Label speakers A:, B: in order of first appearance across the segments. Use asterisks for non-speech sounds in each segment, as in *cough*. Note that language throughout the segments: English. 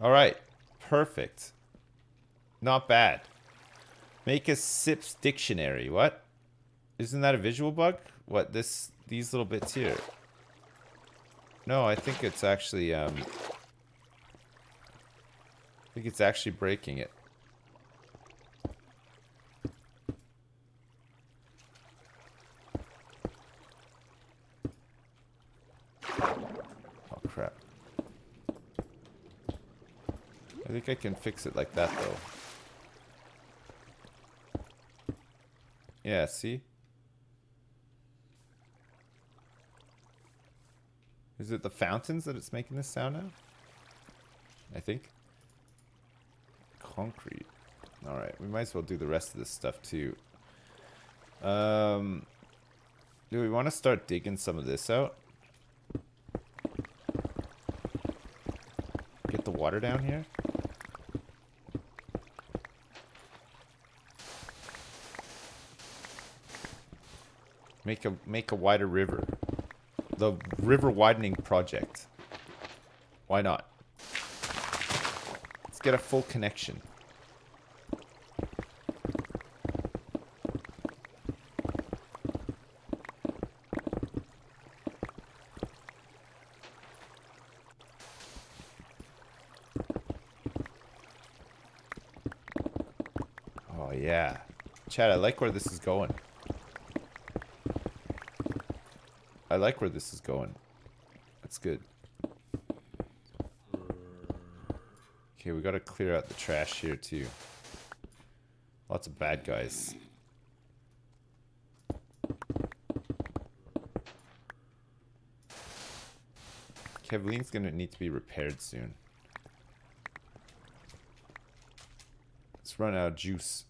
A: Alright. Perfect. Not bad. Make a SIPS dictionary. What? Isn't that a visual bug? What, this, these little bits here? No, I think it's actually, um... I think it's actually breaking it. Oh, crap. I think I can fix it like that, though. Yeah, see? Is it the fountains that it's making this sound now? I think. Concrete. Alright, we might as well do the rest of this stuff too. Um, do we want to start digging some of this out? Get the water down here? Make a make a wider river. The river widening project. Why not? Let's get a full connection. Oh yeah. Chad, I like where this is going. I like where this is going. That's good. Okay, we gotta clear out the trash here too. Lots of bad guys. Kevlin's gonna need to be repaired soon. Let's run out of juice.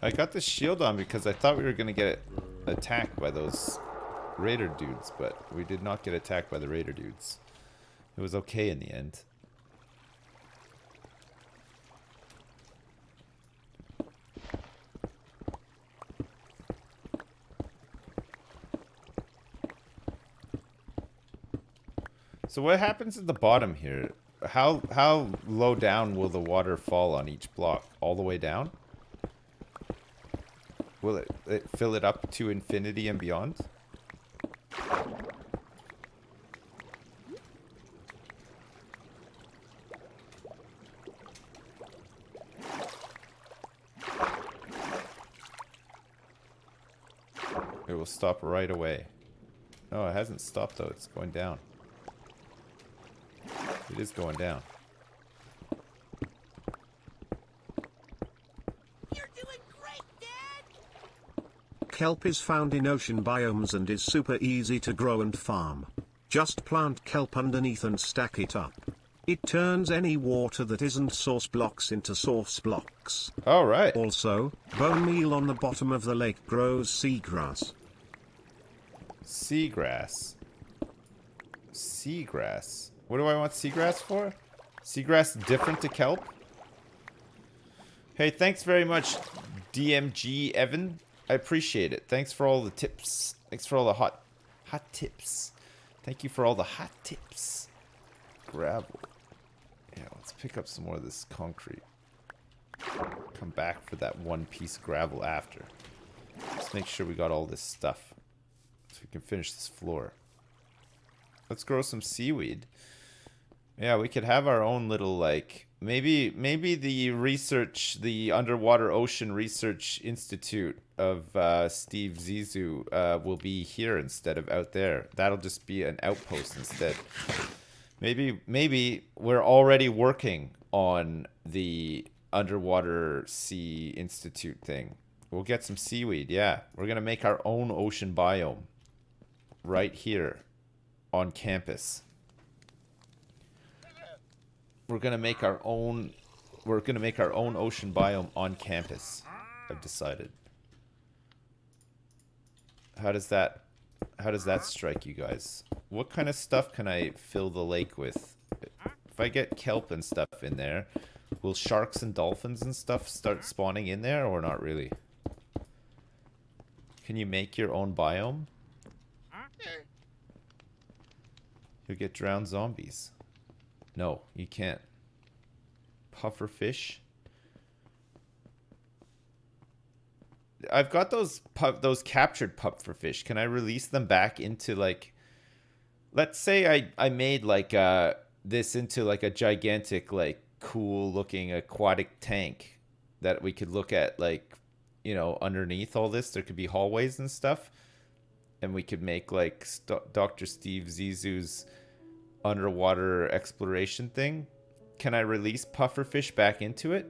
A: I got the shield on because I thought we were going to get attacked by those raider dudes, but we did not get attacked by the raider dudes. It was okay in the end. So what happens at the bottom here? How how low down will the water fall on each block? All the way down? Will it, it fill it up to infinity and beyond? It will stop right away. No, it hasn't stopped though. It's going down. It is going down.
B: Kelp is found in ocean biomes and is super easy to grow and farm. Just plant kelp underneath and stack it up. It turns any water that isn't source blocks into source blocks.
A: All right.
B: Also, bone meal on the bottom of the lake grows seagrass.
A: Seagrass. Seagrass. What do I want seagrass for? Seagrass different to kelp? Hey, thanks very much, DMG Evan. I appreciate it. Thanks for all the tips. Thanks for all the hot, hot tips. Thank you for all the hot tips. Gravel. Yeah, let's pick up some more of this concrete. Come back for that one piece of gravel after. Let's make sure we got all this stuff. So we can finish this floor. Let's grow some seaweed. Yeah, we could have our own little like maybe maybe the research the underwater ocean research institute of uh, Steve Zissou uh, will be here instead of out there. That'll just be an outpost instead. Maybe maybe we're already working on the underwater sea institute thing. We'll get some seaweed. Yeah, we're gonna make our own ocean biome right here on campus. We're gonna make our own. We're gonna make our own ocean biome on campus. I've decided. How does that? How does that strike you guys? What kind of stuff can I fill the lake with? if I get kelp and stuff in there, will sharks and dolphins and stuff start spawning in there or not really? Can you make your own biome? You'll get drowned zombies. No, you can't. Puffer fish. I've got those pup, those captured puffer fish. Can I release them back into like let's say I I made like uh this into like a gigantic like cool looking aquatic tank that we could look at like you know underneath all this there could be hallways and stuff and we could make like St- Dr. Steve Zissou's underwater exploration thing. Can I release pufferfish back into it?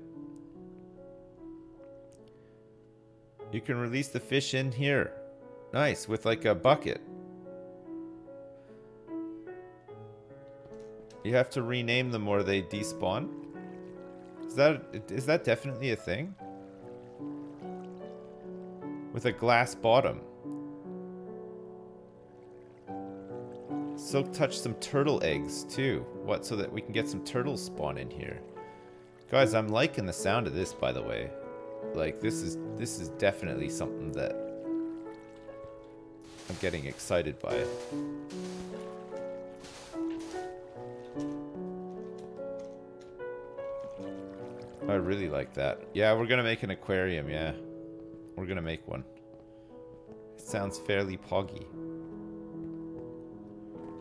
A: You can release the fish in here. Nice, with like a bucket. You have to rename them or they despawn. Is that is that definitely a thing? With a glass bottom. Silk touch some turtle eggs too. What, so that we can get some turtles spawn in here. Guys, I'm liking the sound of this, by the way. Like, this is this is definitely something that I'm getting excited by. I really like that. Yeah, we're gonna make an aquarium, yeah. We're gonna make one. It sounds fairly poggy.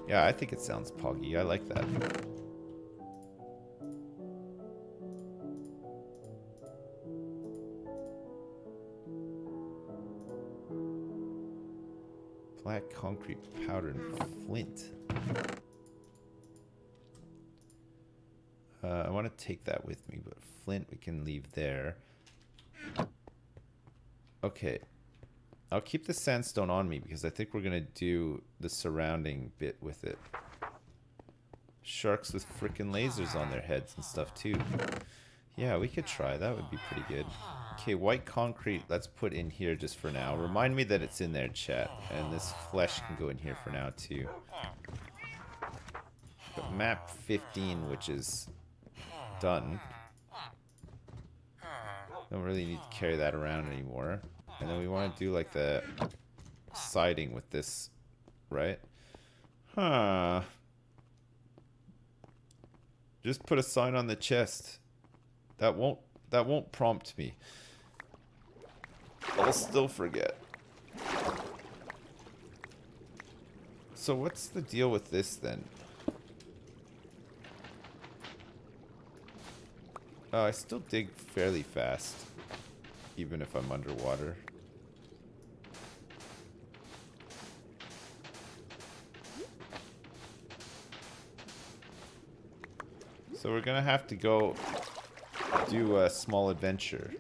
A: Yeah, I think it sounds poggy. I like that. Black concrete powder and flint. Uh, I want to take that with me, but flint we can leave there. Okay, I'll keep the sandstone on me because I think we're going to do the surrounding bit with it. Sharks with freaking lasers on their heads and stuff too. Yeah, we could try. That would be pretty good. Okay, white concrete, let's put in here just for now. Remind me that it's in there, chat. And this flesh can go in here for now too. But map 15, which is done. Don't really need to carry that around anymore. And then we want to do like the siding with this, right? Huh. Just put a sign on the chest. That won't that won't prompt me. I'll still forget. So what's the deal with this then? Oh, I still dig fairly fast, even if I'm underwater. So we're gonna have to go do a small adventure.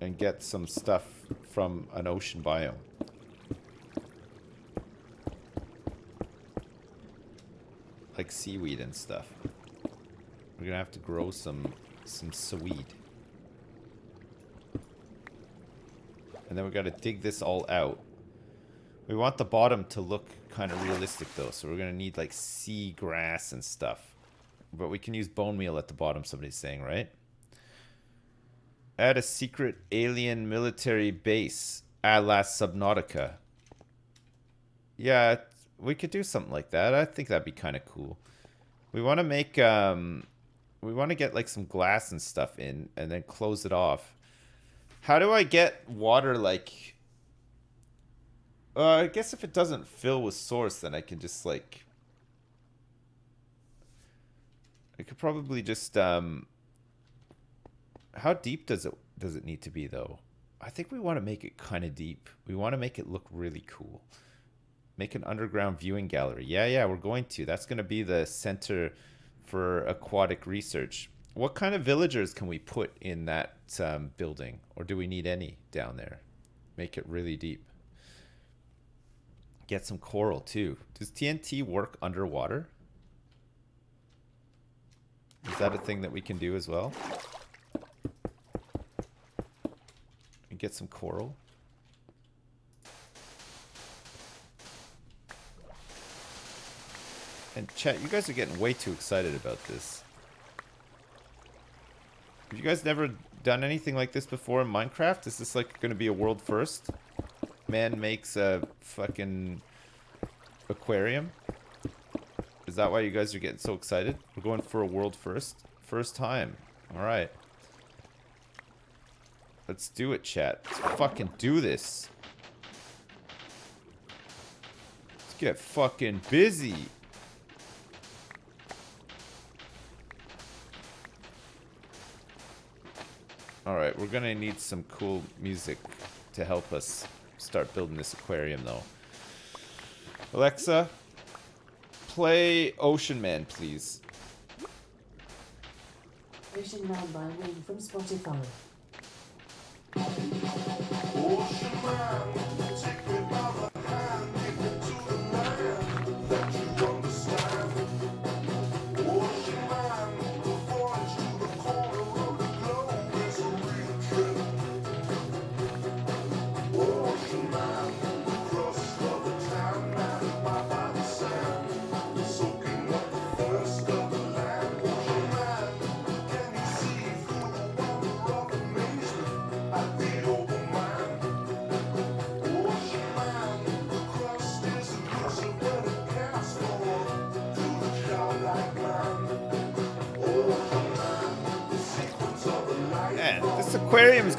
A: And get some stuff from an ocean biome. Like seaweed and stuff. We're gonna have to grow some some seaweed. And then we gotta dig this all out. We want the bottom to look kind of realistic though, so we're gonna need like sea grass and stuff. But we can use bone meal at the bottom, somebody's saying, right? Add a secret alien military base a la Subnautica. Yeah, we could do something like that. I think that'd be kind of cool. We want to make, um, we want to get like some glass and stuff in and then close it off. How do I get water like uh, I guess if it doesn't fill with source, then I can just like... I could probably just, um... How deep does it does it need to be, though? I think we want to make it kind of deep. We want to make it look really cool. Make an underground viewing gallery. Yeah, yeah, we're going to. That's going to be the center for aquatic research. What kind of villagers can we put in that um, building? Or do we need any down there? Make it really deep get some coral too. Does TNT work underwater? Is that a thing that we can do as well? And get some coral. And chat, you guys are getting way too excited about this. Have you guys never done anything like this before in Minecraft? Is this like going to be a world first? Man makes a fucking aquarium? Is that why you guys are getting so excited? We're going for a world first? First time. Alright. Let's do it, chat. Let's fucking do this. Let's get fucking busy. Alright, we're gonna need some cool music to help us start building this aquarium, though. Alexa, play Ocean Man, please.
C: Ocean Man by Ween from Spotify.
A: Ocean Man,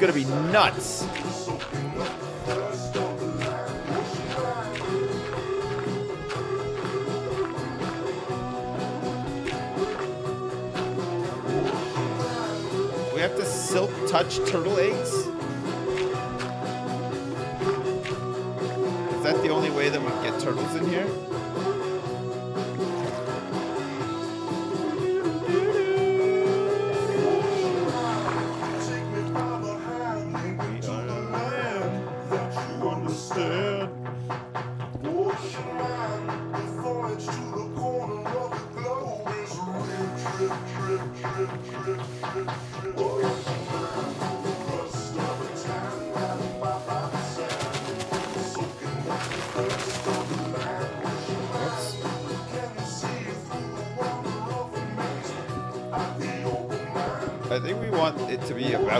A: gonna be nuts. We have to silk touch turtle eggs? Is that the only way that we get turtles in here?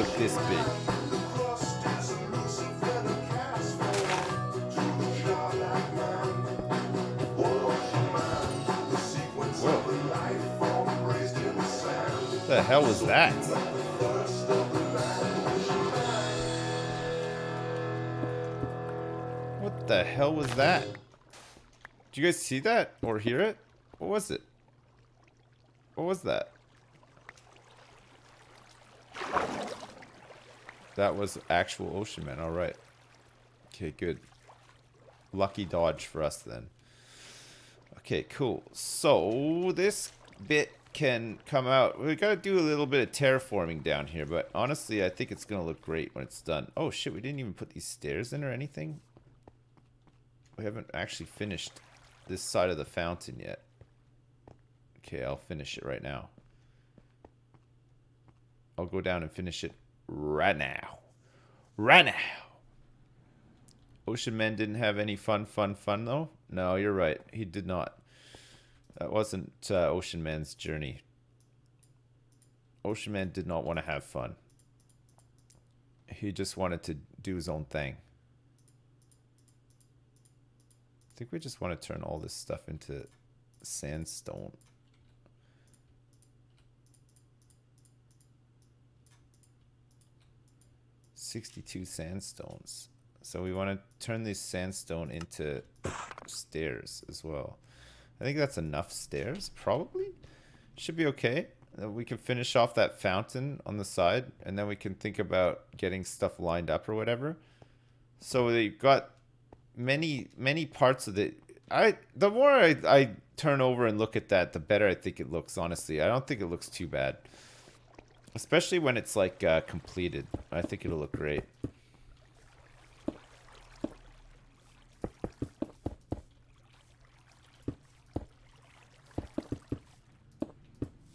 A: About this the hell was that? What the hell was that? Did you guys see that or hear it? What was it? What was that? That was actual Ocean Man. All right. Okay, good. Lucky dodge for us then. Okay, cool. So this bit can come out. We gotta do a little bit of terraforming down here, but honestly, I think it's gonna look great when it's done. Oh shit, we didn't even put these stairs in or anything. We haven't actually finished this side of the fountain yet. Okay, I'll finish it right now. I'll go down and finish it right now. Right now. Ocean Man didn't have any fun, fun, fun, though? No, you're right. He did not. That wasn't uh, Ocean Man's journey. Ocean Man did not want to have fun. He just wanted to do his own thing. I think we just want to turn all this stuff into sandstone. Sixty-two sandstones. So we want to turn this sandstone into stairs as well. I think that's enough stairs, probably. Should be okay. Uh, We can finish off that fountain on the side, and then we can think about getting stuff lined up or whatever. So we've got many, many parts of it. I the more I, I turn over and look at that, the better I think it looks. Honestly, I don't think it looks too bad, especially when it's like uh, completed. I think it'll look great.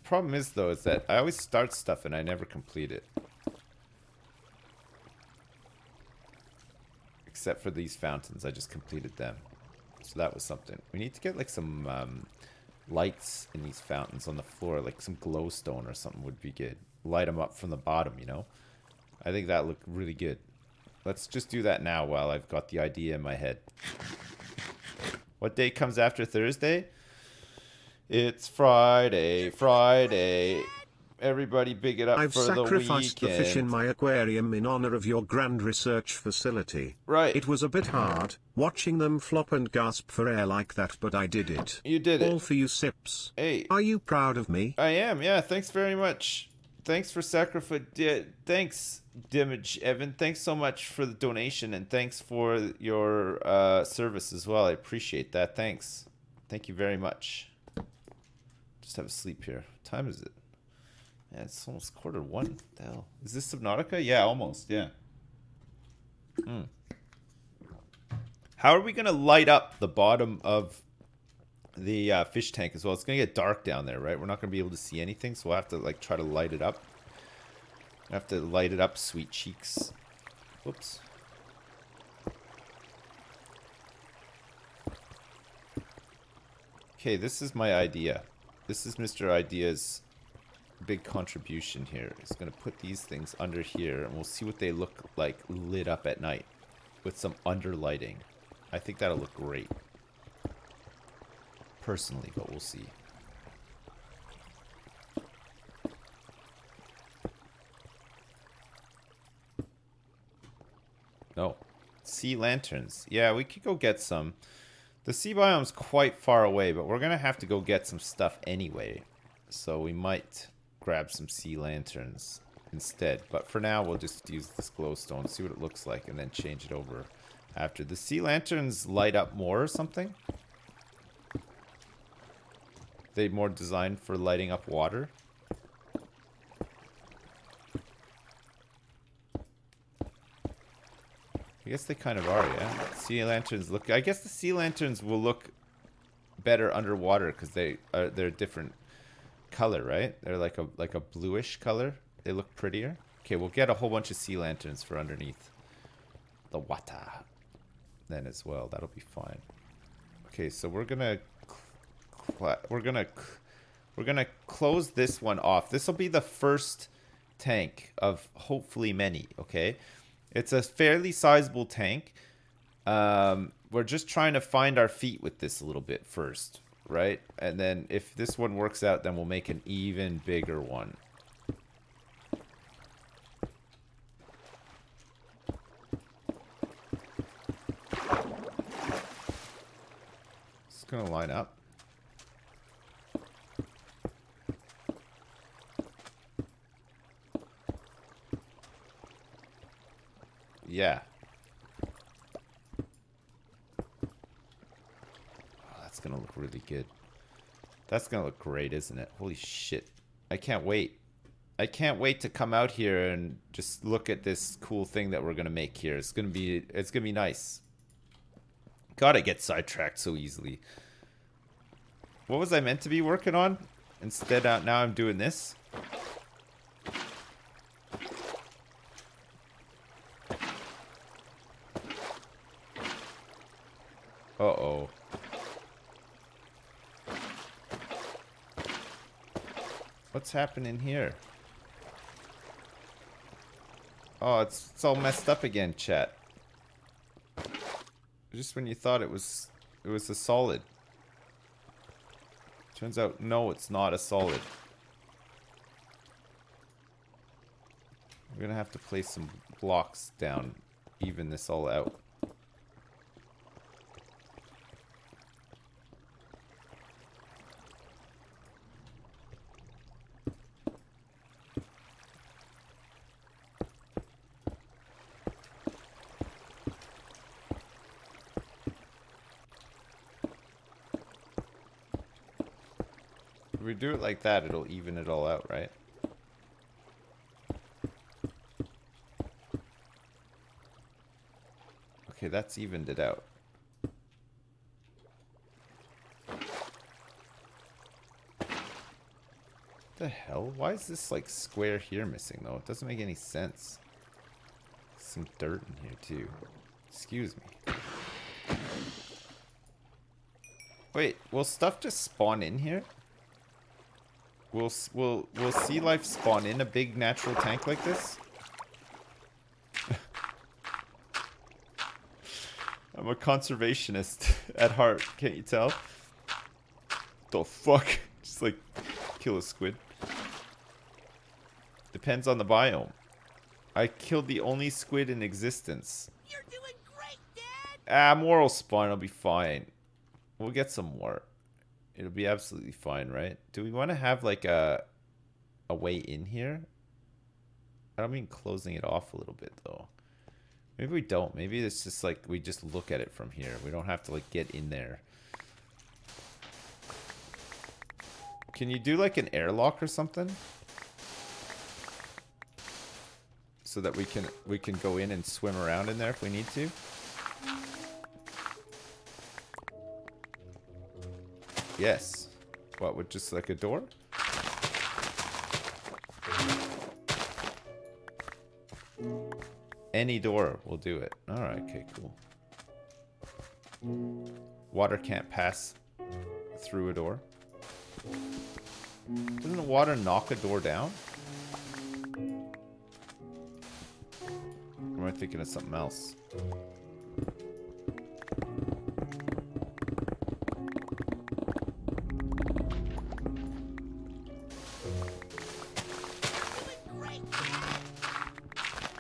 A: Problem is though is that I always start stuff and I never complete it. Except for these fountains, I just completed them. So that was something. We need to get like some um, lights in these fountains on the floor, like some glowstone or something would be good. Light them up from the bottom, you know? I think that looked really good. Let's just do that now while I've got the idea in my head. What day comes after Thursday? It's Friday, Friday. Everybody big it up
B: I've
A: for the
B: sacrificed the fish in my aquarium in honor of your grand research facility.
A: Right.
B: It was a bit hard, watching them flop and gasp for air like that, but I did it.
A: You did
B: All
A: it.
B: for you, Sips.
A: Hey,
B: Are you proud of me?
A: I am. Yeah, thanks very much. Thanks for sacrifice. Thanks, Dimage Evan. Thanks so much for the donation and thanks for your uh, service as well. I appreciate that. Thanks. Thank you very much. Just have a sleep here. What time is it? Yeah, it's almost quarter one. What the hell? Is this Subnautica? Yeah, almost. Yeah. Hmm. How are we gonna light up the bottom of the uh, fish tank as well. It's gonna get dark down there, right? We're not gonna be able to see anything, so we'll have to like try to light it up. I have to light it up, sweet cheeks. Whoops. Okay, this is my idea. This is Mr. Idea's big contribution here. He's gonna put these things under here, and we'll see what they look like lit up at night with some under lighting. I think that'll look great personally, but we'll see. No. Sea lanterns. Yeah, we could go get some. The sea biome's quite far away, but we're going to have to go get some stuff anyway. So we might grab some sea lanterns instead. But for now, we'll just use this glowstone, see what it looks like, and then change it over after. The sea lanterns light up more or something? They more designed for lighting up water? I guess they kind of are, yeah. Sea lanterns look. I guess the sea lanterns will look better underwater because they are they're a different color, right? They're like a like a bluish color. They look prettier. Okay, we'll get a whole bunch of sea lanterns for underneath the water then as well. That'll be fine. Okay, so we're gonna we're gonna we're gonna close this one off. This will be the first tank of hopefully many. Okay, it's a fairly sizable tank. Um, we're just trying to find our feet with this a little bit first, right? And then if this one works out, then we'll make an even bigger one. It's gonna line up. Yeah. Oh, that's gonna look really good. That's gonna look great, isn't it? Holy shit. I can't wait. I can't wait to come out here and just look at this cool thing that we're gonna make here. It's gonna be it's gonna be nice. Gotta get sidetracked so easily. What was I meant to be working on? Instead, uh, now I'm doing this. Uh-oh. What's happening here? Oh, it's, it's all messed up again, chat. Just when you thought it was it was a solid. Turns out, no, it's not a solid. We're gonna have to place some blocks down, even this all out. Do it like that, it'll even it all out, right? Okay, that's evened it out. The hell? Why is this like square here missing though? It doesn't make any sense. Some dirt in here too. Excuse me. Wait, will stuff just spawn in here? Will will will sea life spawn in a big natural tank like this? *laughs* I'm a conservationist *laughs* at heart, can't you tell? The fuck? *laughs* Just like kill a squid. Depends on the biome. I killed the only squid in existence.
D: You're doing great, Dad!
A: Ah, more will spawn. It'll be fine. We'll get some more. It'll be absolutely fine, right? Do we want to have like a a way in here? I don't mean closing it off a little bit though. Maybe we don't. Maybe it's just like we just look at it from here. We don't have to like get in there. Can you do like an airlock or something? So that we can we can go in and swim around in there if we need to. Yes. What, with just like a door? Any door will do it. Alright, okay, cool. Water can't pass through a door. Doesn't the water knock a door down? Or am I thinking of something else?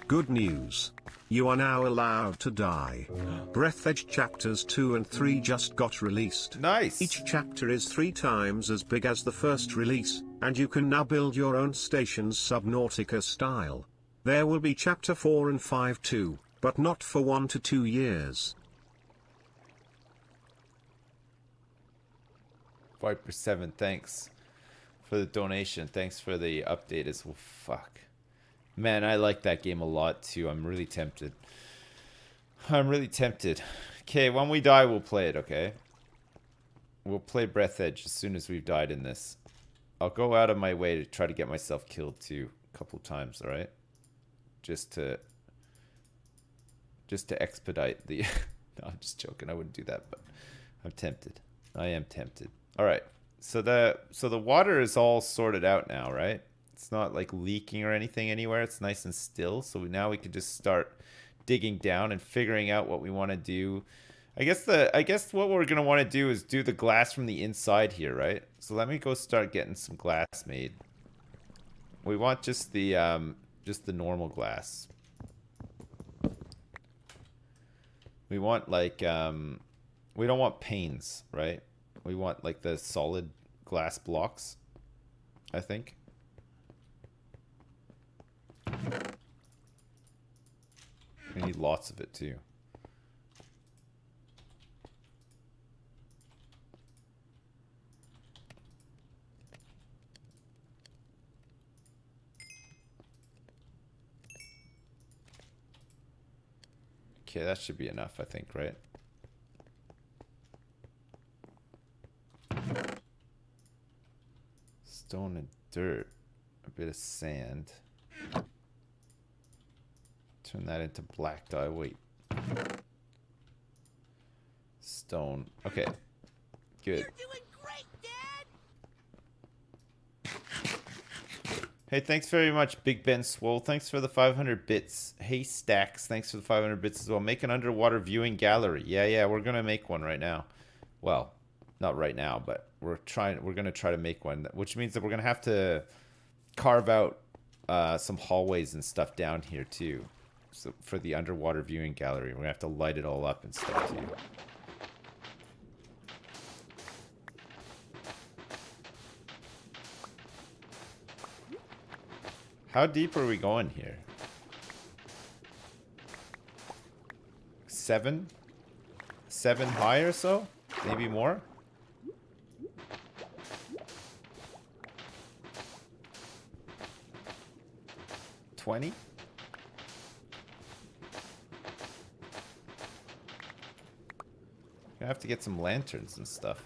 B: Good news. You are now allowed to die. Breathedge chapters 2 and 3 just got released.
A: Nice.
B: Each chapter is three times as big as the first release, and you can now build your own stations Subnautica style. There will be chapter 4 and 5 too, but not for 1 to 2 years.
A: Viper seven, thanks for the donation. Thanks for the update as well. Fuck. Man, I like that game a lot too. I'm really tempted. I'm really tempted. Okay, when we die, we'll play it, okay? We'll play Breathedge as soon as we've died in this. I'll go out of my way to try to get myself killed too a couple times, alright? Just to just to expedite the *laughs* No, I'm just joking. I wouldn't do that, but I'm tempted. I am tempted. All right. So the so the water is all sorted out now, right? It's not like leaking or anything anywhere. It's nice and still. So now we can just start digging down and figuring out what we want to do. I guess the I guess what we're gonna want to do is do the glass from the inside here, right? So let me go start getting some glass made. We want just the um just the normal glass. We want like um we don't want panes, right? We want like the solid glass blocks. I think. We need lots of it too. Okay, that should be enough, I think, right? Stone and dirt. A bit of sand. Turn that into black dye. Wait. Stone. Okay. Good.
D: You're doing great, Dad!
A: Hey, thanks very much, Big Ben Swole. Thanks for the 500 bits. Hey, Stacks, thanks for the 500 bits as well. Make an underwater viewing gallery. Yeah, yeah, we're gonna make one right now. Well, not right now, but we're trying. We're gonna try to make one, which means that we're gonna have to carve out uh, some hallways and stuff down here too. So for the underwater viewing gallery, we're gonna have to light it all up and stuff too. How deep are we going here? Seven? Seven high or so? Maybe more? Twenty? I have to get some lanterns and stuff.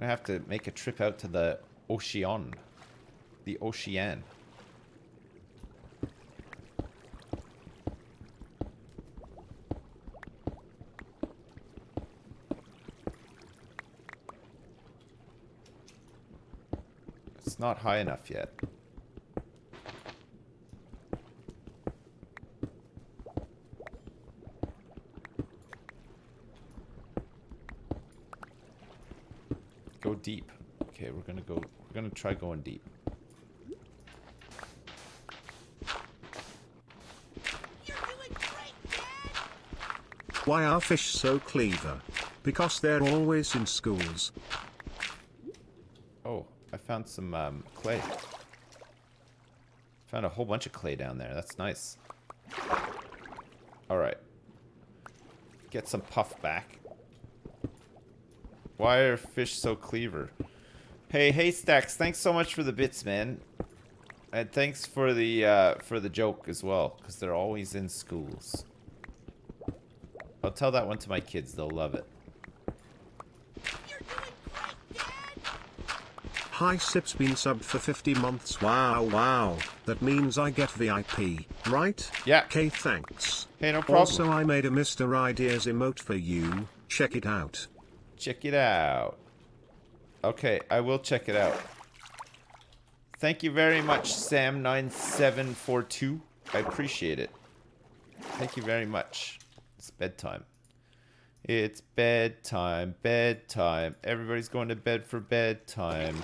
A: I have to make a trip out to the Ocean. The Ocean. It's not high enough yet. Try going deep.
D: You're doing great, Dad!
B: Why are fish so clever? Because they're always in schools.
A: Oh, I found some um, clay. Found a whole bunch of clay down there. That's nice. Alright. Get some puff back. Why are fish so clever? Hey, hey, Stacks, thanks so much for the bits, man. And thanks for the uh, for the joke as well, because they're always in schools. I'll tell that one to my kids. They'll love it.
D: You're doing great, Dad!
B: Hi Sip's been subbed for 50 months. Wow, wow. That means I get VIP, right?
A: Yeah.
B: Okay, thanks.
A: Hey, no problem.
B: Also, I made a Mr. Ideas emote for you. Check it out.
A: Check it out. Okay, I will check it out. Thank you very much, Sam9742. I appreciate it. Thank you very much. It's bedtime. It's bedtime, bedtime. Everybody's going to bed for bedtime.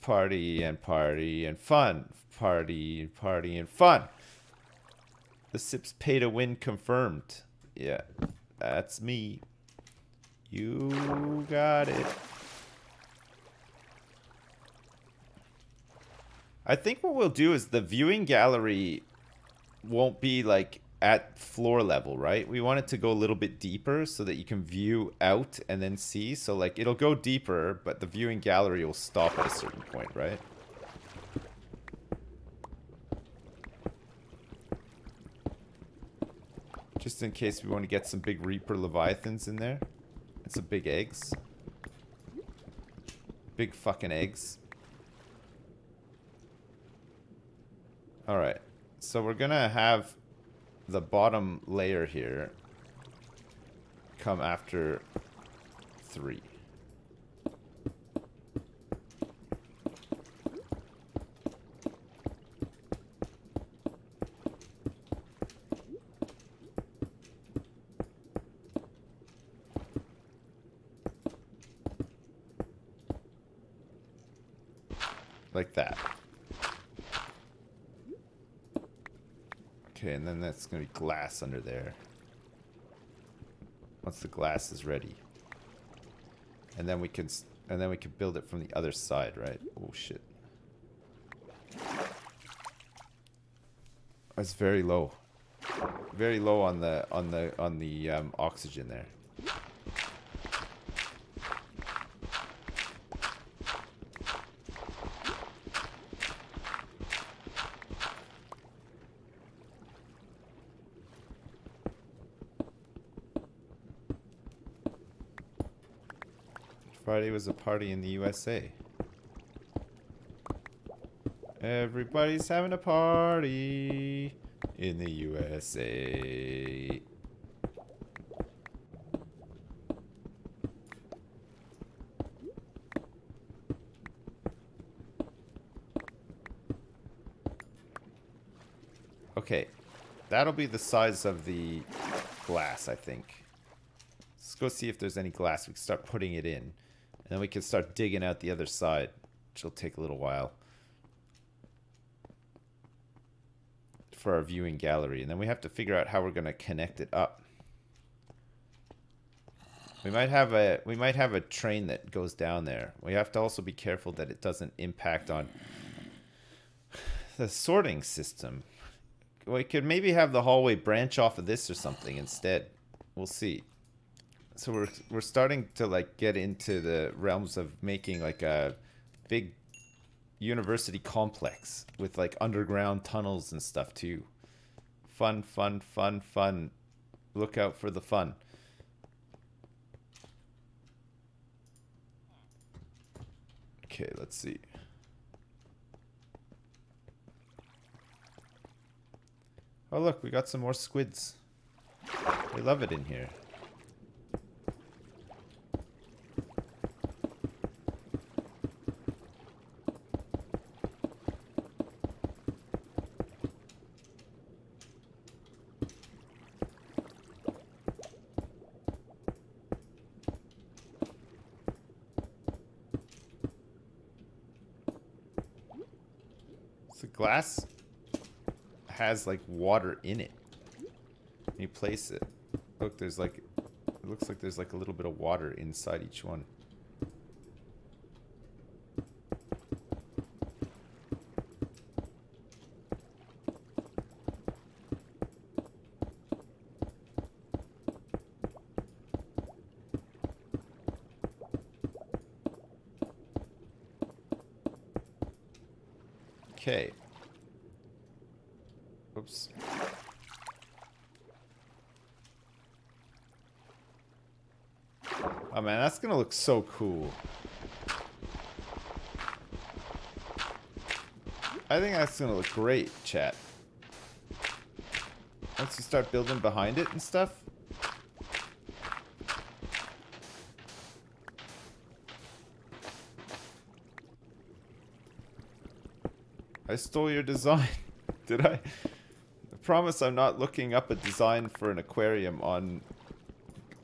A: Party and party and fun. Party and party and fun. The Sips pay to win confirmed. Yeah, that's me. You got it. I think what we'll do is the viewing gallery won't be like at floor level, right? We want it to go a little bit deeper so that you can view out and then see. So like it'll go deeper, but the viewing gallery will stop at a certain point, right? Just in case we want to get some big Reaper Leviathans in there. Some big eggs. Big fucking eggs. Alright. So we're gonna have the bottom layer here come after three. Like that. That's gonna be glass under there. Once the glass is ready. And then we can, and then we can build it from the other side, right? Oh shit. It's very low. Very low on the on the on the um, oxygen there. Friday was a party in the USA. Everybody's having a party in the USA. Okay, that'll be the size of the glass, I think. Let's go see if there's any glass. We can start putting it in. Then we can start digging out the other side, which will take a little while. For our viewing gallery. And then we have to figure out how we're going to connect it up. We might have a we might have a train that goes down there. We have to also be careful that it doesn't impact on the sorting system. We could maybe have the hallway branch off of this or something instead. We'll see so we're we're starting to like get into the realms of making like a big university complex with like underground tunnels and stuff too. Fun, fun, fun, fun. Look out for the fun. Okay, let's see. Oh look, we got some more squids. They love it in here. Glass has like water in it. You place it, look, there's like, it looks like there's like a little bit of water inside each one. Okay. Oops. Oh man, that's gonna look so cool. I think that's gonna look great, chat. Once you start building behind it and stuff. I stole your design. *laughs* Did I? I promise I'm not looking up a design for an aquarium on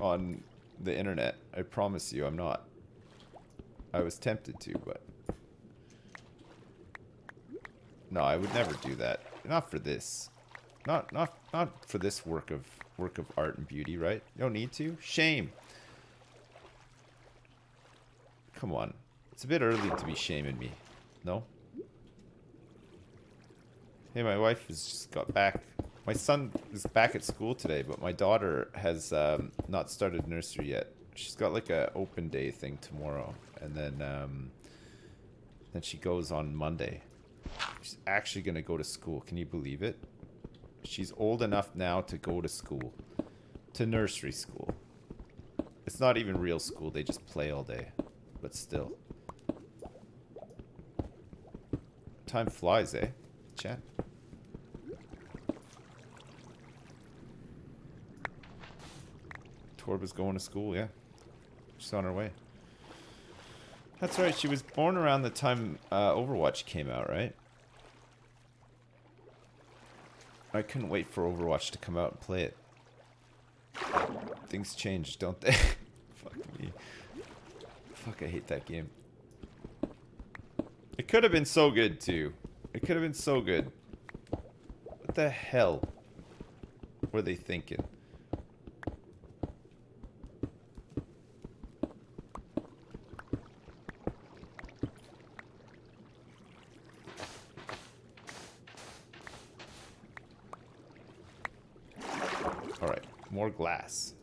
A: on the internet. I promise you I'm not. I was tempted to, but No, I would never do that. Not for this. Not not not for this work of work of art and beauty, right? You don't need to. Shame. Come on. It's a bit early to be shaming me. No? Hey, my wife has just got back. My son is back at school today, but my daughter has um, not started nursery yet. She's got like a open day thing tomorrow, and then um, then she goes on Monday. She's actually gonna go to school. Can you believe it? She's old enough now to go to school, to nursery school. It's not even real school. They just play all day, but still. Time flies, eh? Chat. Torba's going to school, yeah. She's on her way. That's right, she was born around the time uh, Overwatch came out, right? I couldn't wait for Overwatch to come out and play it. Things change, don't they? *laughs* Fuck me. Fuck, I hate that game. It could have been so good, too. It could have been so good. What the hell were they thinking? Alright, more glass.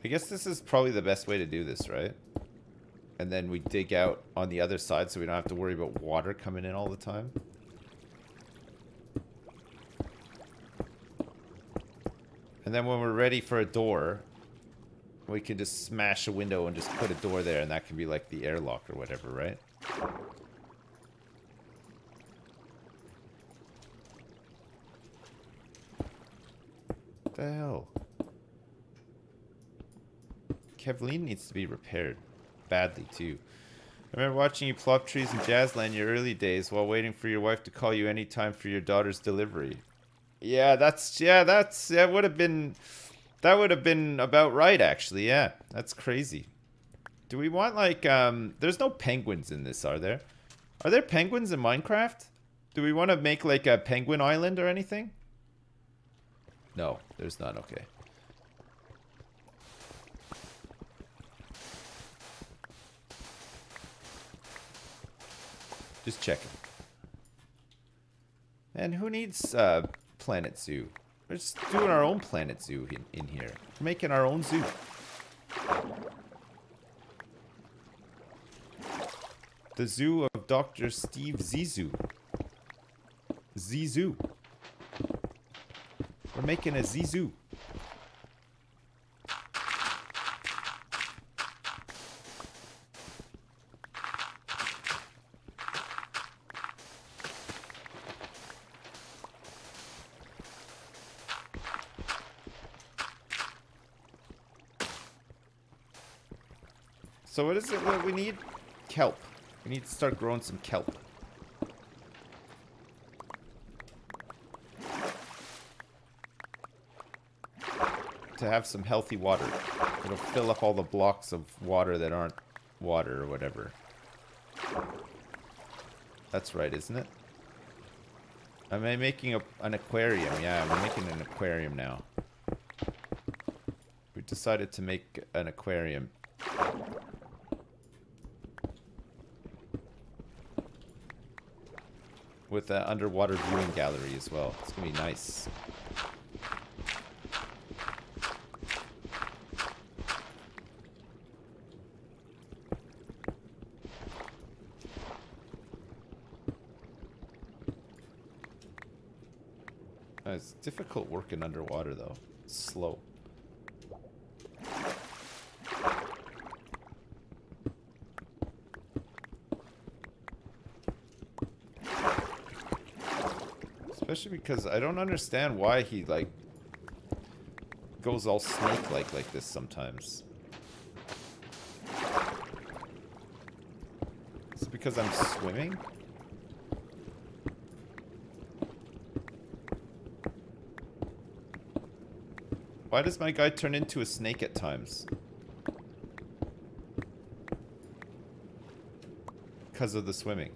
A: I guess this is probably the best way to do this, right? And then we dig out on the other side so we don't have to worry about water coming in all the time. And then when we're ready for a door, we can just smash a window and just put a door there and that can be like the airlock or whatever, right? What the hell? Kevlin needs to be repaired. Badly, too. I remember watching you plop trees in Jazzland in your early days while waiting for your wife to call you anytime for your daughter's delivery. Yeah, that's yeah, that's that would have been that would have been about right actually. Yeah, that's crazy. Do we want like um there's no penguins in this, are there? Are there penguins in Minecraft? Do we want to make like a penguin island or anything? No, there's none. Okay. Just checking. And who needs uh, Planet Zoo? We're just doing our own Planet Zoo in, in here. We're making our own zoo. The zoo of Dr. Steve Zissou. Zissou. We're making a Zissou. So what is it what we need? Kelp. We need to start growing some kelp. To have some healthy water. It'll fill up all the blocks of water that aren't water or whatever. That's right, isn't it? Am I making a, an aquarium? Yeah, I'm making an aquarium now. We decided to make an aquarium. With an underwater viewing gallery as well. It's gonna be nice. Uh, It's difficult working underwater though. It's slow. Especially because I don't understand why he like goes all snake-like like this sometimes. Is it because I'm swimming? Why does my guy turn into a snake at times? Because of the swimming.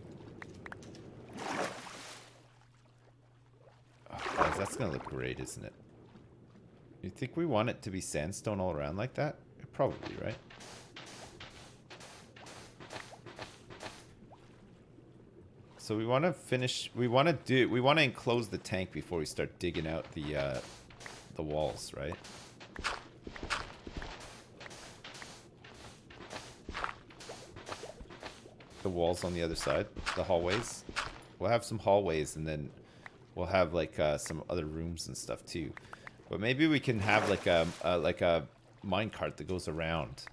A: Oh, guys, that's gonna look great, isn't it? You think we want it to be sandstone all around like that? Probably, right? So we want to finish. We want to do. We want to enclose the tank before we start digging out the uh, the walls, right? The walls on the other side, the hallways. We'll have some hallways, and then we'll have like uh, some other rooms and stuff too. But maybe we can have like a, a like a minecart that goes around,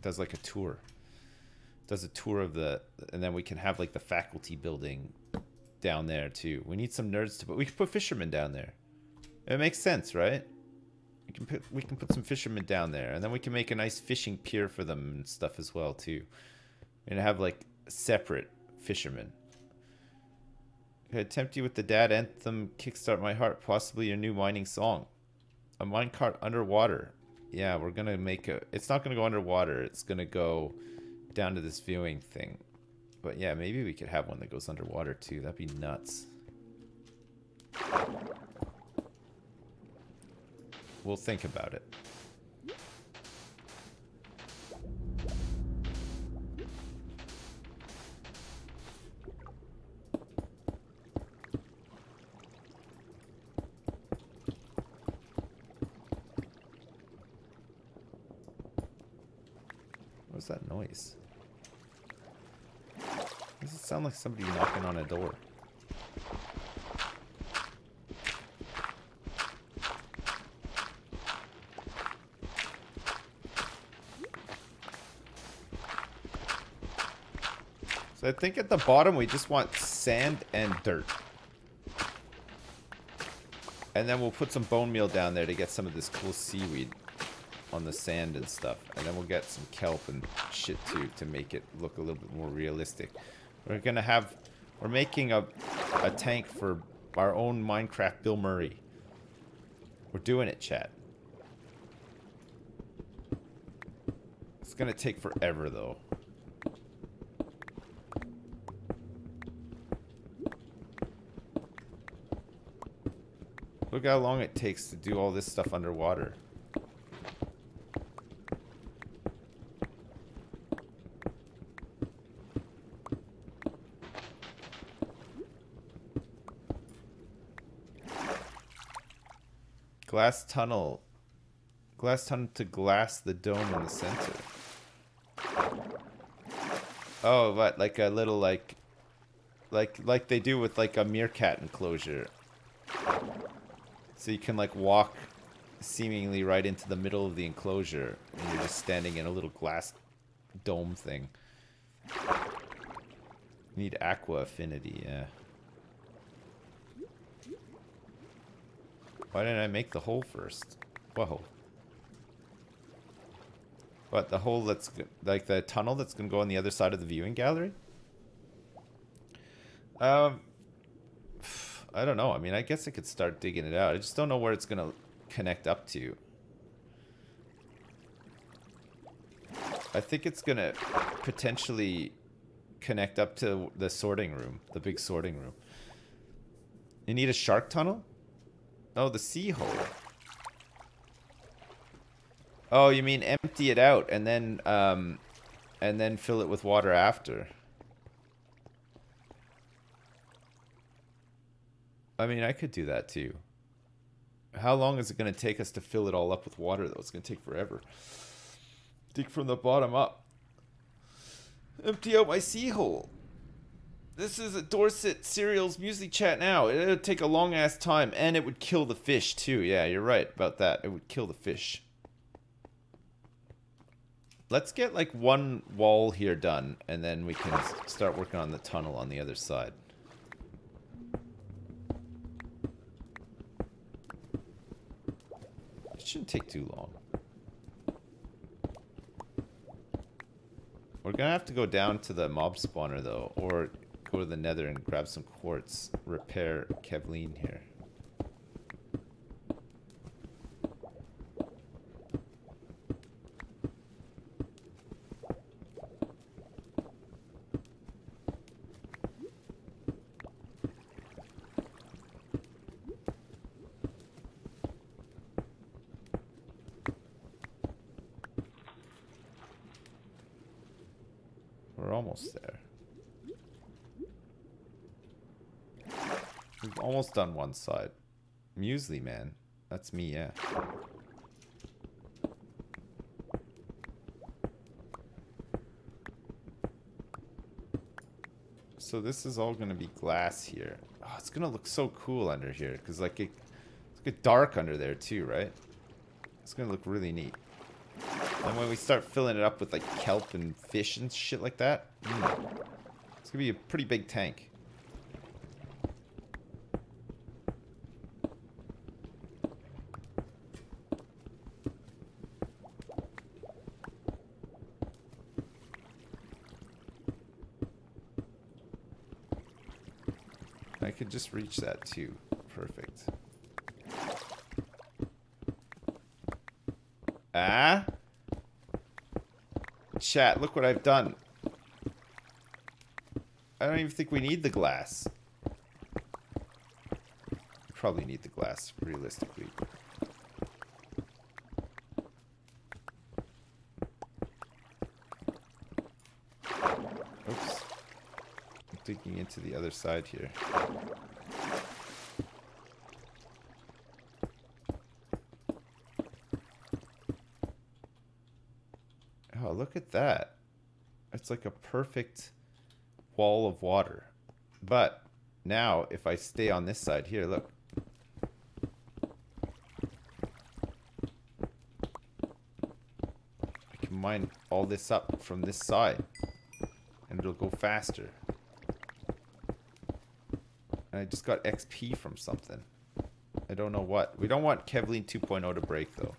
A: does like a tour, does a tour of the, and then we can have like the faculty building down there too. We need some nerds to put. We can put fishermen down there. It makes sense, right? We can put we can put some fishermen down there, and then we can make a nice fishing pier for them and stuff as well too, and have like separate fishermen. Could tempt you with the dad anthem, kickstart my heart, possibly your new mining song, a minecart underwater. Yeah, we're gonna make a. It's not gonna go underwater. It's gonna go down to this viewing thing. But yeah, maybe we could have one that goes underwater too. That'd be nuts. We'll think about it. What's that noise? Does it sound like somebody knocking on a door? So I think at the bottom we just want sand and dirt. And then we'll put some bone meal down there to get some of this cool seaweed on the sand and stuff. And then we'll get some kelp and shit too to make it look a little bit more realistic. We're gonna have, we're making a, a tank for our own Minecraft Bill Murray. We're doing it, chat. It's gonna take forever though. Look how long it takes to do all this stuff underwater. Glass tunnel. Glass tunnel to glass the dome in the center. Oh, but like a little like like like they do with like a meerkat enclosure. So you can like walk seemingly right into the middle of the enclosure and you're just standing in a little glass dome thing. Need aqua affinity, yeah. Why didn't I make the hole first? Whoa. What, the hole that's, like the tunnel that's gonna go on the other side of the viewing gallery? Um, *sighs* I don't know. I mean, I guess I could start digging it out. I just don't know where it's gonna connect up to. I think it's gonna potentially connect up to the sorting room, the big sorting room. You need a shark tunnel? Oh, the sea hole. Oh, you mean empty it out and then um and then fill it with water after. I mean, I could do that too. How long is it going to take us to fill it all up with water though? It's going to take forever. Dig from the bottom up. Empty out my sea hole. This is a Dorset cereals music chat now. It would take a long ass time and it would kill the fish too. Yeah, you're right about that. It would kill the fish. Let's get like one wall here done and then we can start working on the tunnel on the other side. It shouldn't take too long. We're gonna have to go down to the mob spawner though, or go to the nether and grab some quartz. Repair Kevleen here. We're almost there. Done one side. Muesli, man. That's me, yeah. So this is all gonna be glass here. Oh, it's gonna look so cool under here, cause like it, it's get dark under there too, right? It's gonna look really neat. And when we start filling it up with like kelp and fish and shit like that, mm, it's gonna be a pretty big tank. Reach that too. Perfect. Ah? Chat, look what I've done. I don't even think we need the glass. Probably need the glass, realistically. Oops. I'm digging into the other side here. Oh, look at that. It's like a perfect wall of water. But now, if I stay on this side here, look. I can mine all this up from this side. And it'll go faster. And I just got XP from something. I don't know what. We don't want Kevlin 2.0 to break, though.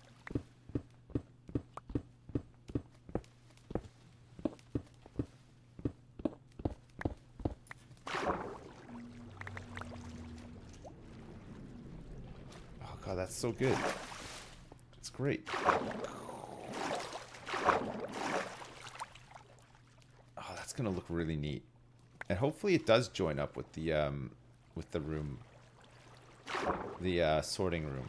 A: Oh god, that's so good. It's great. Oh, that's gonna look really neat. And hopefully it does join up with the um with the room. The uh sorting room.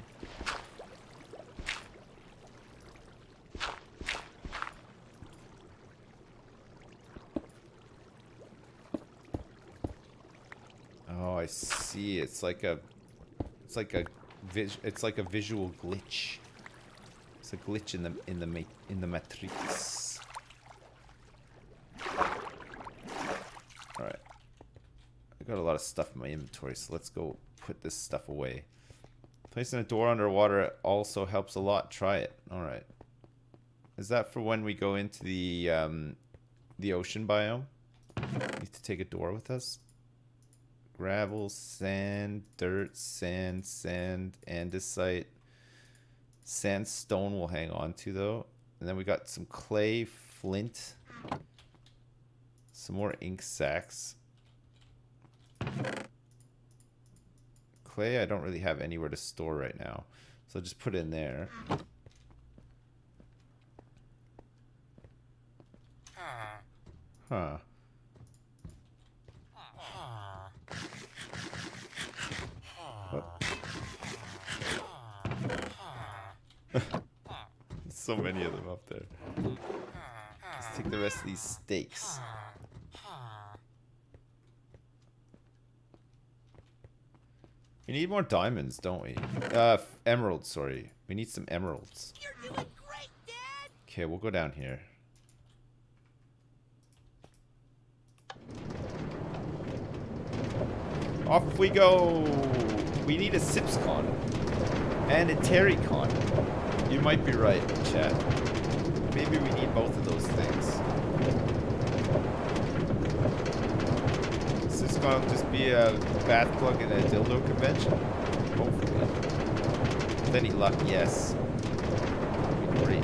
A: Oh, I see. It's like a it's like a vis it's like a visual glitch. It's a glitch in the in the in the matrix. All right. I got a lot of stuff in my inventory, so let's go put this stuff away. Placing a door underwater also helps a lot. Try it. All right. Is that for when we go into the um, the ocean biome? Need to take a door with us. Gravel, sand, dirt, sand, sand, andesite. Sandstone we'll hang on to though. And then we got some clay, flint, some more ink sacks. Clay I don't really have anywhere to store right now. So I'll just put it in there. Huh. *laughs* So many of them up there. Let's take the rest of these steaks. We need more diamonds, don't we? Uh, emeralds, sorry. We need some emeralds.
D: You're doing great, Dad.
A: Okay, we'll go down here. Off we go! We need a Sipscon. And a Terrycon. You might be right, chat. Maybe we need both of those things. Will just be a bath plug and a dildo convention. Hopefully. With any luck, yes. Great.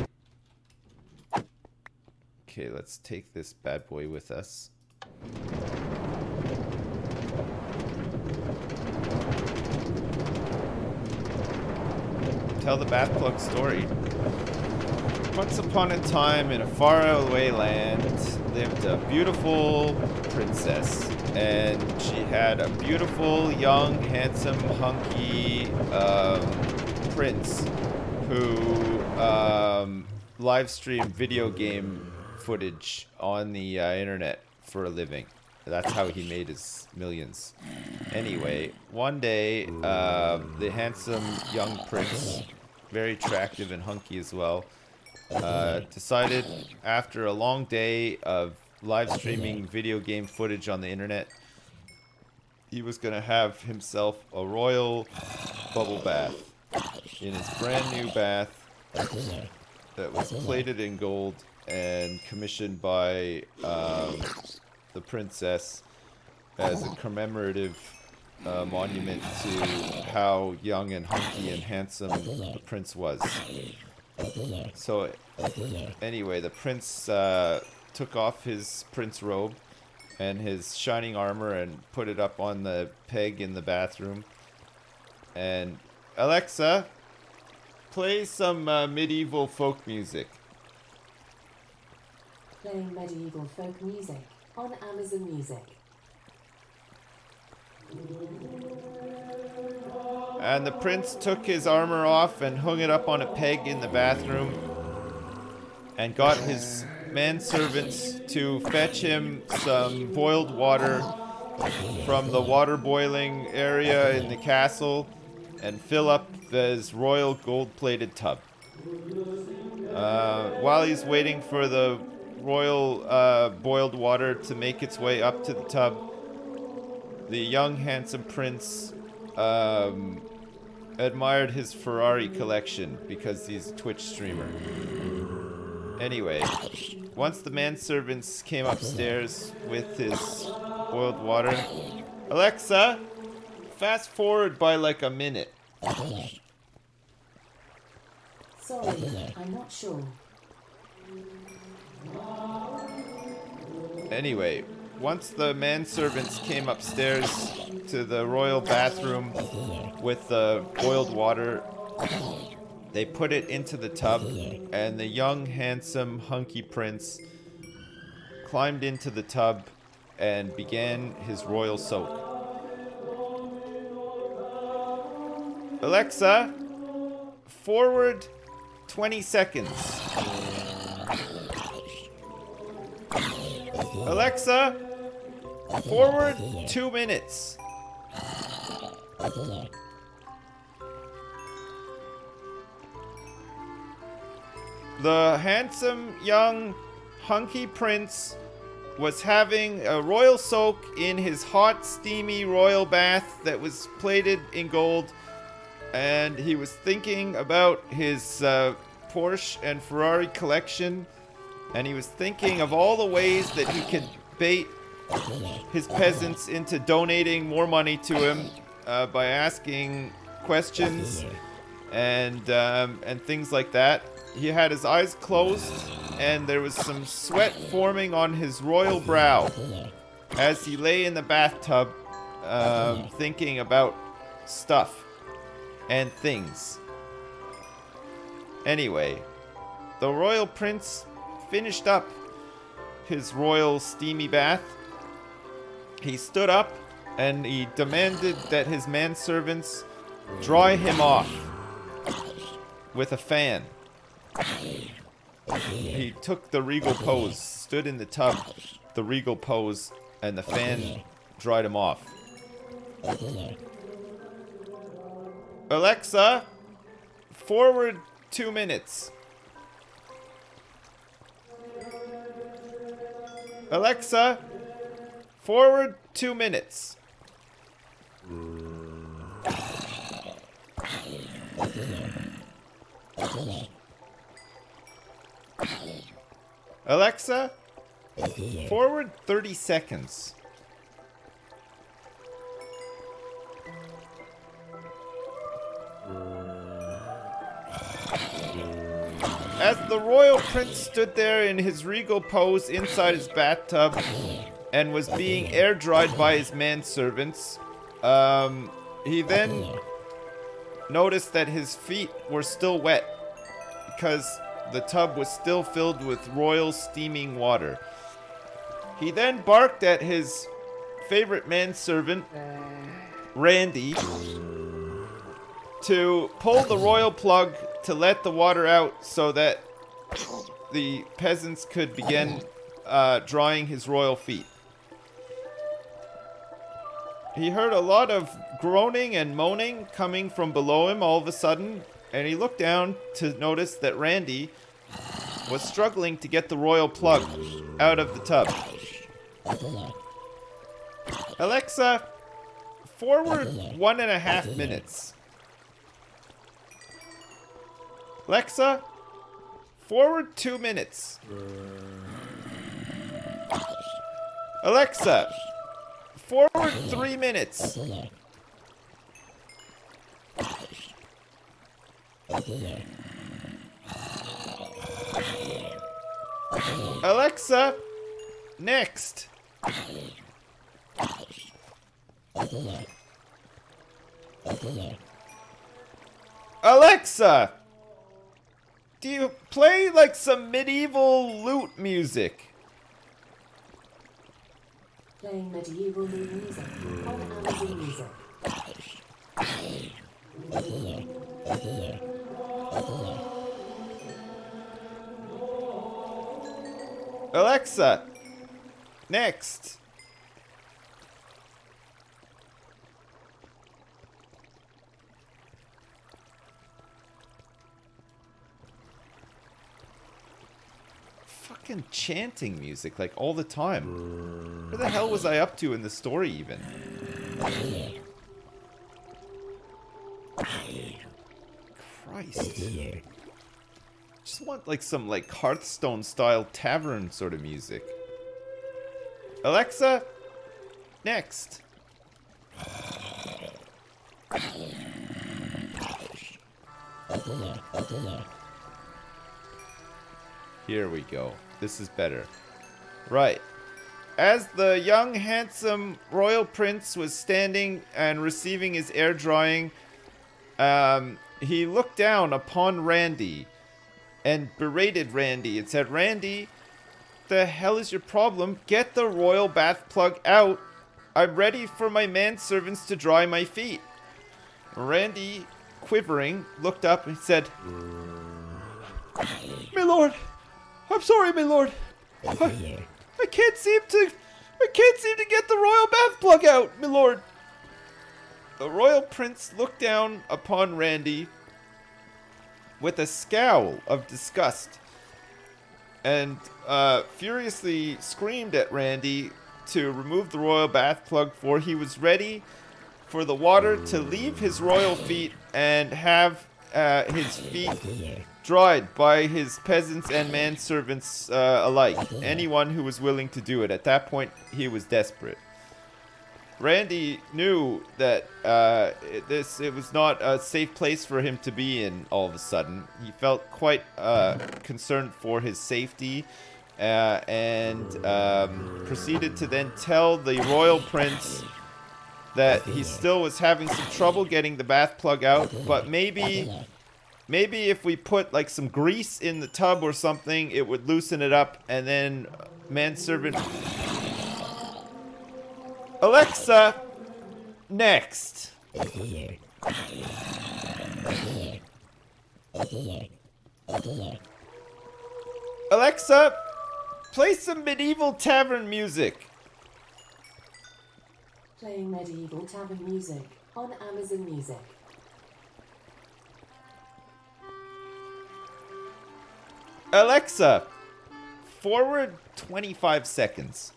A: Okay, let's take this bad boy with us. Tell the bath plug story. Once upon a time in a faraway land lived a beautiful princess. And she had a beautiful, young, handsome, hunky um, prince who um, live streamed video game footage on the uh, internet for a living. That's how he made his millions. Anyway, one day, uh, the handsome young prince, very attractive and hunky as well, uh, decided after a long day of live streaming video game footage on the internet, he was going to have himself a royal bubble bath in his brand new bath that was plated in gold and commissioned by um, the princess as a commemorative uh, monument to how young and hunky and handsome the prince was. So, anyway, the prince uh, took off his prince robe and his shining armor and put it up on the peg in the bathroom. And Alexa, play some uh, medieval folk music.
C: Playing medieval folk music on Amazon Music.
A: And the prince took his armor off and hung it up on a peg in the bathroom and got his manservants to fetch him some boiled water from the water boiling area in the castle and fill up his royal gold plated tub. Uh, while he's waiting for the royal uh, boiled water to make its way up to the tub, the young handsome prince um, admired his Ferrari collection because he's a Twitch streamer. Anyway, once the manservants came upstairs with his boiled water, Alexa, fast forward by like a minute.
C: Sorry, I'm not sure.
A: Anyway, once the manservants came upstairs to the royal bathroom with the boiled water, they put it into the tub, and the young, handsome, hunky prince climbed into the tub and began his royal soak. Alexa, forward 20 seconds. Alexa, forward two minutes. The handsome young hunky prince was having a royal soak in his hot, steamy royal bath that was plated in gold, and he was thinking about his uh, Porsche and Ferrari collection, and he was thinking of all the ways that he could bait his peasants into donating more money to him uh, by asking questions and um, and things like that. He had his eyes closed, and there was some sweat forming on his royal brow as he lay in the bathtub, um, thinking about stuff and things. Anyway, the royal prince finished up his royal steamy bath, he stood up and he demanded that his manservants dry him off with a fan. He took the regal pose, stood in the tub, the regal pose, and the fan dried him off. Alexa, forward two minutes. Alexa, forward two minutes. Alexa, forward 30 seconds. As the royal prince stood there in his regal pose inside his bathtub and was being air dried by his manservants, um, he then noticed that his feet were still wet because the tub was still filled with royal steaming water. He then barked at his favorite manservant, Randy, to pull the royal plug to let the water out so that the peasants could begin uh, drying his royal feet. He heard a lot of groaning and moaning coming from below him all of a sudden, and he looked down to notice that Randy was struggling to get the royal plug out of the tub. Alexa, forward one and a half minutes. Alexa, forward two minutes. Alexa, forward three minutes. Alexa, next. Alexa, do you play like some medieval lute music?
C: Playing medieval new music on Amazon Music.
A: Alexa, next. Fucking chanting music like all the time. What the hell was I up to in the story even? Christ. Just want like some like Hearthstone style tavern sort of music. Alexa, next. Here we go. This is better. Right. As the young, handsome royal prince was standing and receiving his air drying, um, he looked down upon Randy and berated Randy and said, Randy, the hell is your problem? Get the royal bath plug out. I'm ready for my manservants to dry my feet. Randy, quivering, looked up and said, My lord, I'm sorry, my lord. I, I can't seem to, I can't seem to get the royal bath plug out, my lord. The royal prince looked down upon Randy with a scowl of disgust and uh, furiously screamed at Randy to remove the royal bath plug, for he was ready for the water to leave his royal feet and have uh, his feet dried by his peasants and manservants uh, alike. Anyone who was willing to do it. At that point, he was desperate. Randy knew that uh, it, this it was not a safe place for him to be in. All of a sudden, he felt quite uh, concerned for his safety, uh, and um, proceeded to then tell the royal prince that he still was having some trouble getting the bath plug out, but maybe maybe if we put like some grease in the tub or something, it would loosen it up, and then manservant. Alexa, next. Alexa, play some medieval tavern music.
C: Playing medieval tavern music on Amazon Music.
A: Alexa, forward 25 seconds.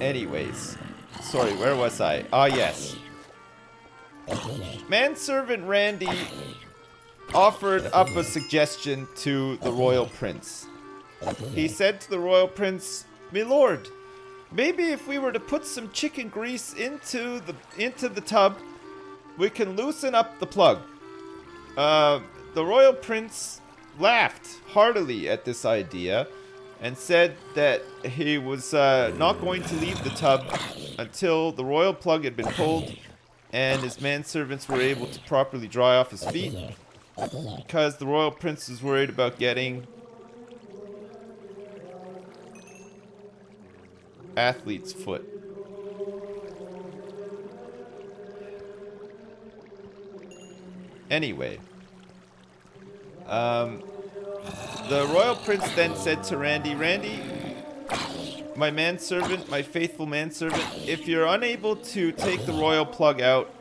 A: Anyways, sorry, where was I? Ah, yes. Manservant Randy offered up a suggestion to the royal prince. He said to the royal prince, "My lord, maybe if we were to put some chicken grease into the into the tub, we can loosen up the plug." Uh, the royal prince laughed heartily at this idea and said that he was uh, not going to leave the tub until the royal plug had been pulled and his manservants were able to properly dry off his feet because the royal prince was worried about getting athlete's foot. Anyway, um, the royal prince then said to Randy, Randy, my manservant, my faithful manservant, if you're unable to take the royal plug out,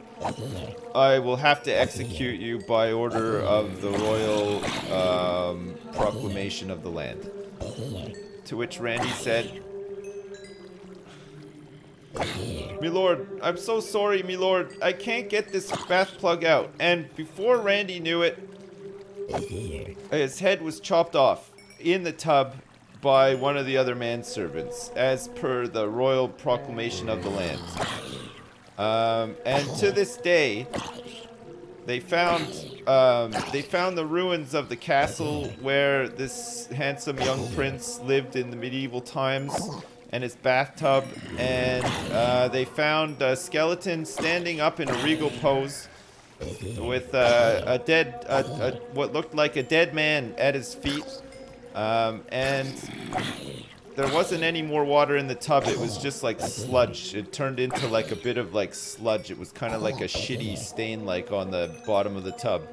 A: I will have to execute you by order of the royal um, proclamation of the land. To which Randy said, Me lord, I'm so sorry, me lord. I can't get this bath plug out. And before Randy knew it, his head was chopped off in the tub by one of the other manservants, as per the royal proclamation of the land. Um, and to this day, they found um, they found the ruins of the castle where this handsome young prince lived in the medieval times, and his bathtub. And uh, they found a skeleton standing up in a regal pose, with uh, a dead, a, a, what looked like a dead man at his feet. Um, and there wasn't any more water in the tub. It was just like sludge. It turned into like a bit of like sludge. It was kind of like a shitty stain like on the bottom of the tub.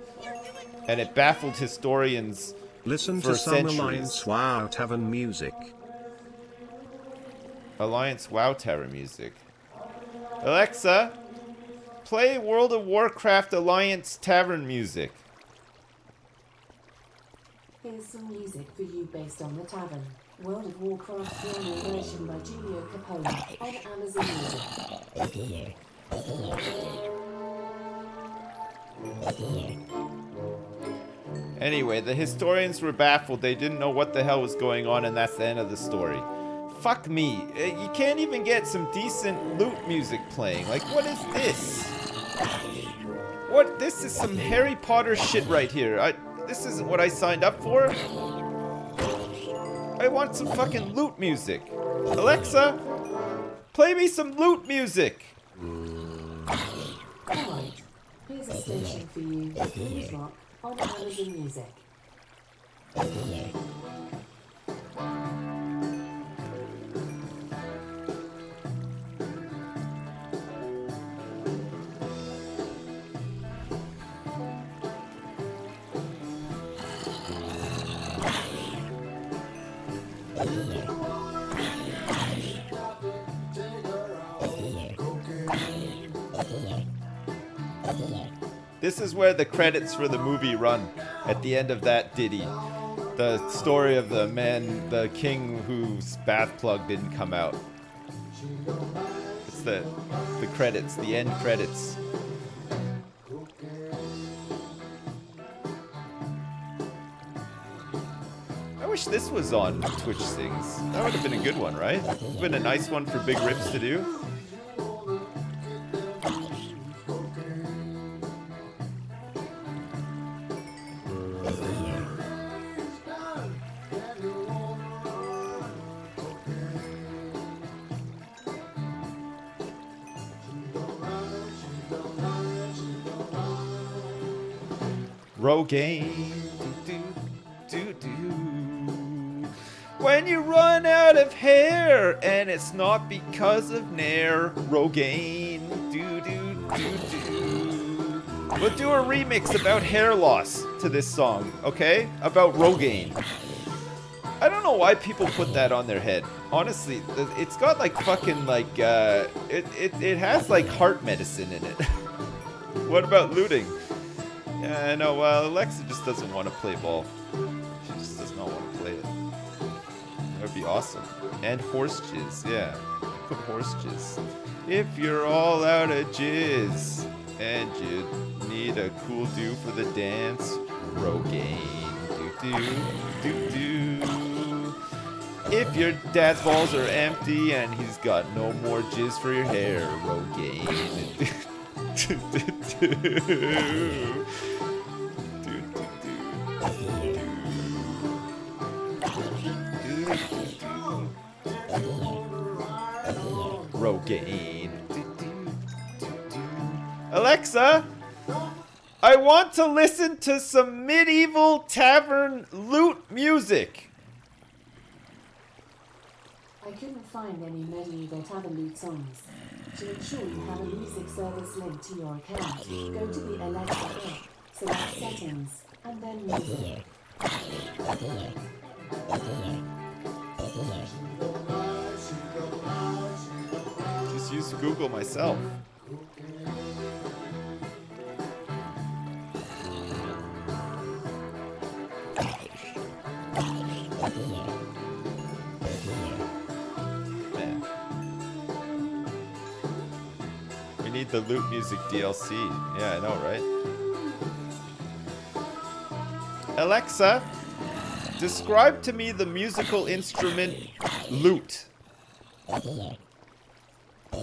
A: And it baffled historians
B: Listen
A: For
B: to some
A: centuries.
B: Alliance Wow Tavern music.
A: Alliance WoW Tower music. Alexa, play World of Warcraft Alliance Tavern music.
C: Here's some music for you based on the tavern. World of Warcraft piano version by Julio Capone on Amazon Music.
A: Anyway, the historians were baffled. They didn't know what the hell was going on, and that's the end of the story. Fuck me. Uh, You can't even get some decent loot music playing. Like, what is this? What? This is some Harry Potter shit right here. I, this isn't what I signed up for. I want some fucking loot music. Alexa, play me some loot music.
C: Here's a station for you, Rock on Amazon Music.
A: This is where the credits for the movie run at the end of that ditty. The story of the man, the king whose bath plug didn't come out. It's the the credits, the end credits. I wish this was on Twitch Sings. That would have been a good one, right? Been a nice one for Big Rips to do. Rogaine. Do, do, do, do. When you run out of hair, and it's not because of Nair. Rogaine. Do, do, do, do. We'll do a remix about hair loss to this song, okay? About Rogaine. I don't know why people put that on their head. Honestly, it's got like fucking like uh, it, it it has like heart medicine in it. *laughs* what about looting? Yeah, I know. Well, Alexa just doesn't want to play ball. She just does not want to play it. That would be awesome. And horse jizz, yeah. Put horse jizz. If you're all out of jizz and you need a cool do for the dance, Rogaine. Do do do do. If your dad's balls are empty and he's got no more jizz for your hair, Rogaine. *laughs* do, do, do. Rogaine. Alexa, I want to listen to some medieval tavern lute music.
C: I couldn't find any medieval tavern lute songs. To ensure you have a music service linked to your account, go to the Alexa app, select settings, and then music.
A: Just use Google myself. We need the loot music DLC. Yeah, I know, right? Alexa, describe to me the musical instrument lute.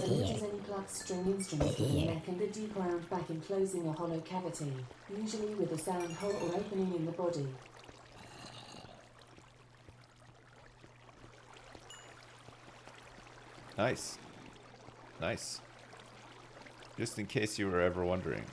C: The lute is any plucked string instrument with the neck and the deep round back enclosing a hollow cavity, usually with a sound hole or opening in the body.
A: Nice. Nice. Just in case you were ever wondering.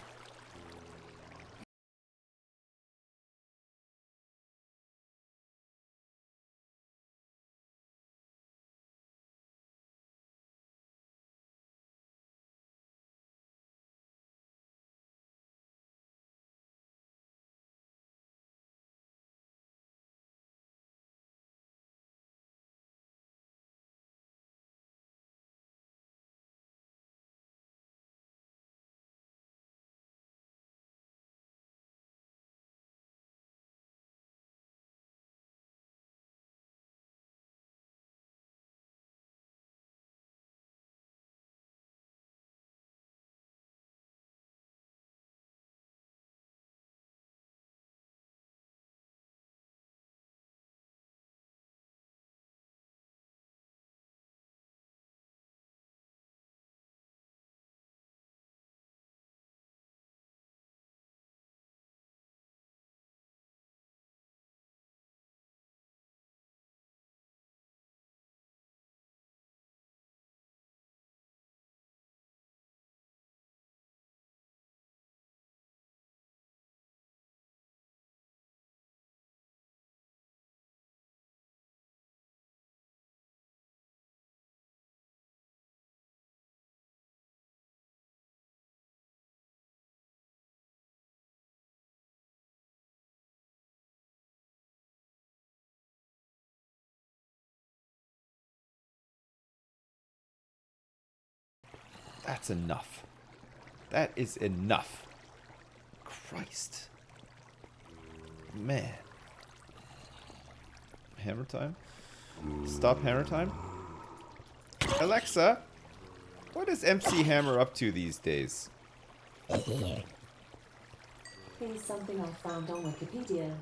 A: That's enough. That is enough. Christ. Man. Hammer time? Stop hammer time? Alexa, what is MC Hammer up to these days?
C: Here's something I found on Wikipedia.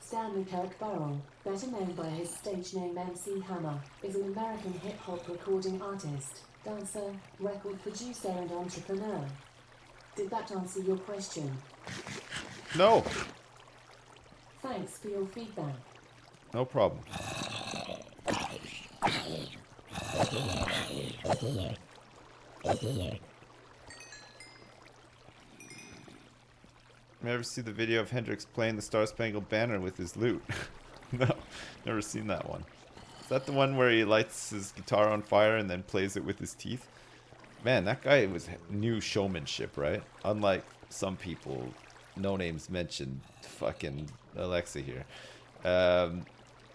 C: Stanley Kirk Burrell, better known by his stage name MC Hammer, is an American hip hop recording artist, dancer, record producer, and entrepreneur. Did that answer your question?
A: No,
C: Thanks for your feedback.
A: no problem. Never ever see the video of Hendrix playing the Star Spangled Banner with his lute? *laughs* no, never seen that one. Is that the one where he lights his guitar on fire and then plays it with his teeth? Man, that guy was knew showmanship, right? Unlike some people, no names mentioned, fucking Alexa here. Um,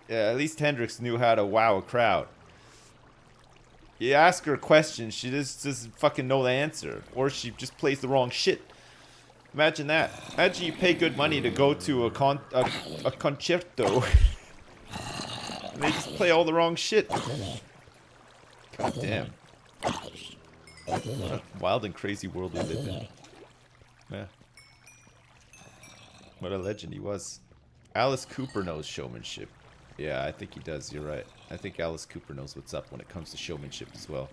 A: yeah, at least Hendrix knew how to wow a crowd. You ask her a question, she just doesn't fucking know the answer. Or she just plays the wrong shit. Imagine that. Imagine you pay good money to go to a con a, a concerto. *laughs* play all the wrong shit. God damn. Wild and crazy world we live in. Yeah. What a legend he was. Alice Cooper knows showmanship. Yeah, I think he does. You're right. I think Alice Cooper knows what's up when it comes to showmanship as well.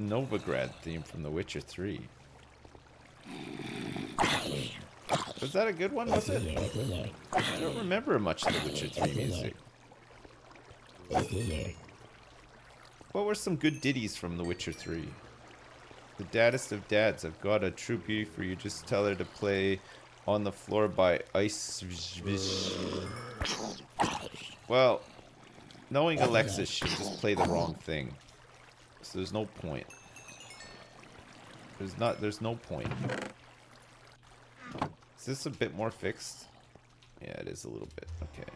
A: Novigrad theme from The Witcher 3. Was that a good one, was it? I don't remember much of The Witcher 3 music. What were some good ditties from The Witcher 3? The daddest of dads. I've got a true beauty for you. Just tell her to play on the floor by Ice. Well, knowing Alexis, she'll just play the wrong thing. So there's no point. There's not. There's no point. Is this a bit more fixed? Yeah, it is a little bit. Okay.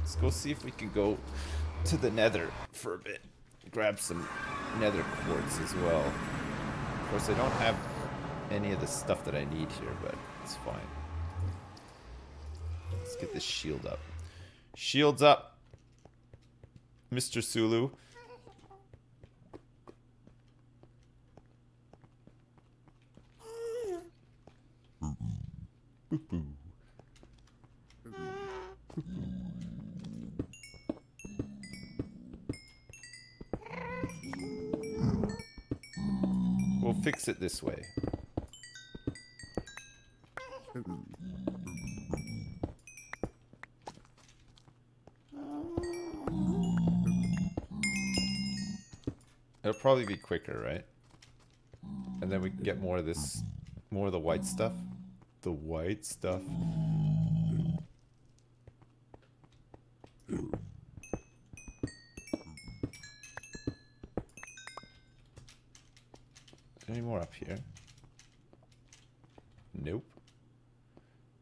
A: Let's go see if we can go to the nether for a bit. Grab some nether quartz as well. Of course, I don't have any of the stuff that I need here, but it's fine. Let's get this shield up. Shields up, Mr. Sulu. We'll fix it this way. It'll probably be quicker, right? And then we can get more of this, more of the white stuff. The white stuff. Any more up here? Nope.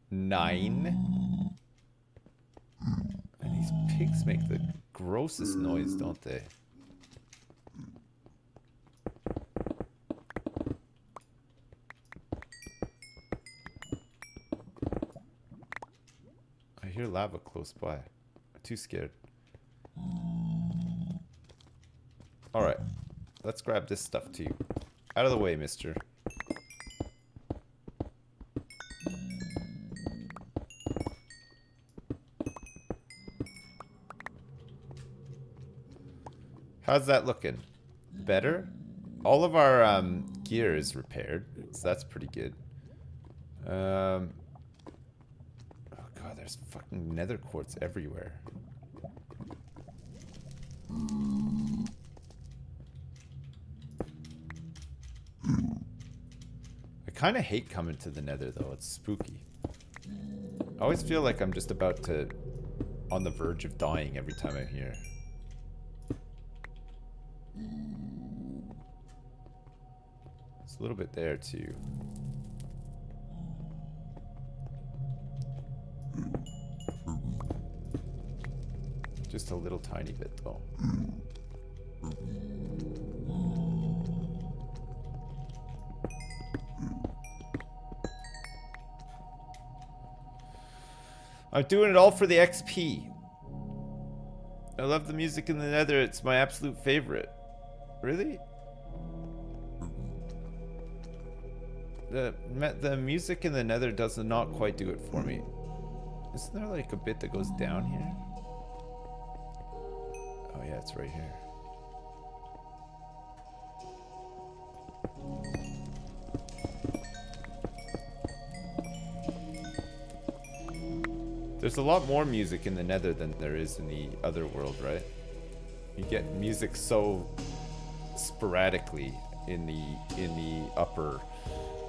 A: Nine. And these pigs make the grossest noise, don't they? Lava close by. I'm too scared. Alright. Let's grab this stuff too. Out of the way, mister. How's that looking? Better? All of our um, gear is repaired, so that's pretty good. Um, there's fucking nether quartz everywhere. I kind of hate coming to the nether though, it's spooky. I always feel like I'm just about to, on the verge of dying every time I'm here. It's a little bit there too. Just a little tiny bit though. I'm doing it all for the XP. I love the music in the nether. It's my absolute favorite. Really? The the music in the nether does not quite do it for me. Isn't there like a bit that goes down here? It's right here. There's a lot more music in the nether than there is in the other world, right? You get music so sporadically in the in the upper